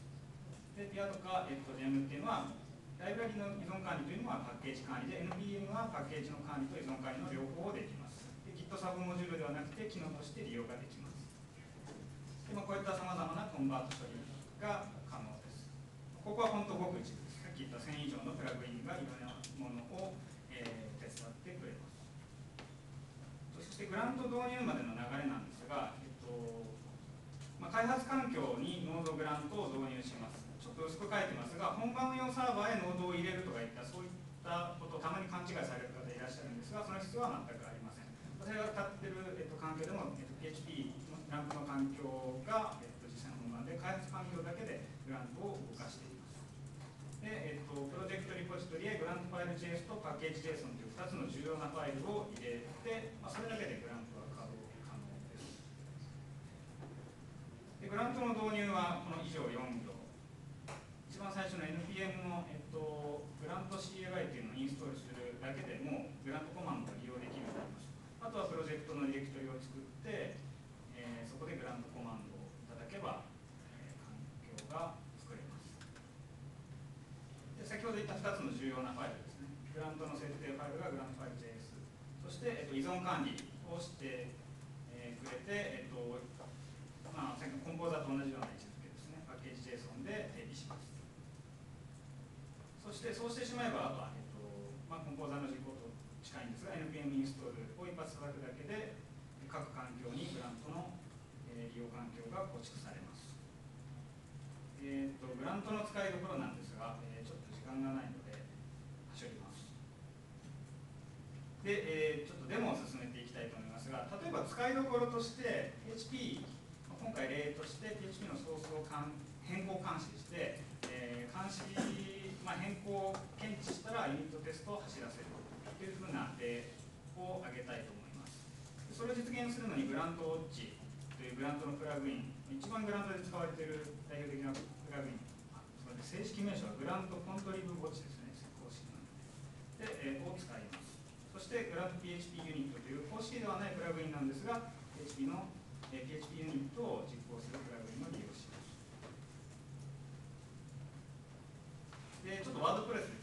でピアとか、えっと、JEM っていうのはライブラリの依存管理というのはパッケージ管理で NPM はパッケージの管理と依存管理の両方をできます。で Git サブモジュールではなくて機能として利用ができます。で、まあ、こういったさまざまなコンバート処理が可能です。ここは本当ごく一部です。さっき言った1000以上のプラグインがいろいろなものを、えー手伝ってくれます。そしてグラント導入までの流れなんですが、えっとまあ、開発環境にノードグラントを導入します。ちょっと薄く書いてますが本番用サーバーへノードを入れるとかいったそういったことをたまに勘違いされる方いらっしゃるんですがその必要は全くありません。私が使ってる、えっと、環境でも、えっと、PHP のランプの環境が、えっと、実際の本番で開発環境だけでグラントを動かで、えっと、プロジェクトリポジトリへグラントファイル JS とパッケージ JSON という2つの重要なファイルを入れて、まあ、それだけでグラントが稼働可能です。でグラントの導入はこの以上4行一番最初の NPM の、えっと、グラント CLI っていうのをインストールするだけでもグラントコマンドが利用できるようになります。あとはプロジェクトのディレクトリを作って、えーそこでグラントコマンドをいただけば、えー環境が作れますで先ほど言った2つの重要なファイルですね。グラントの設定ファイルがグラントファイル JS そして、えっと、依存管理をして、くれて、えっとまあ、さっきのコンポーザーと同じような位置づけですね。パッケージ JSON で定義しますそしてそうしてしまえばあとは、えっとまあ、コンポーザーの実行と近いんですが NPM インストールを一発叩くだけで各環境にグラントの、利用環境が構築されます。えー、とグラントの使いどころなんです、間がないので端折ります。で、えーちょっとデモを進めていきたいと思いますが例えば使いどころとして PHP 今回例として PHP のソースを変更監視して、えー監視、まあ、変更を検知したらユニットテストを走らせるというふうな例を挙げたいと思います。それを実現するのにグラントウォッチというグラントのプラグイン一番グラントで使われている代表的なプラグイン正式名称はグラントコントリブウォッチですね。公式なので。で、えーを使います。そしてグラント PHP ユニットという公式ではないプラグインなんですが PHP の、えー PHP ユニットを実行するプラグインを利用します。でちょっとワードプレスで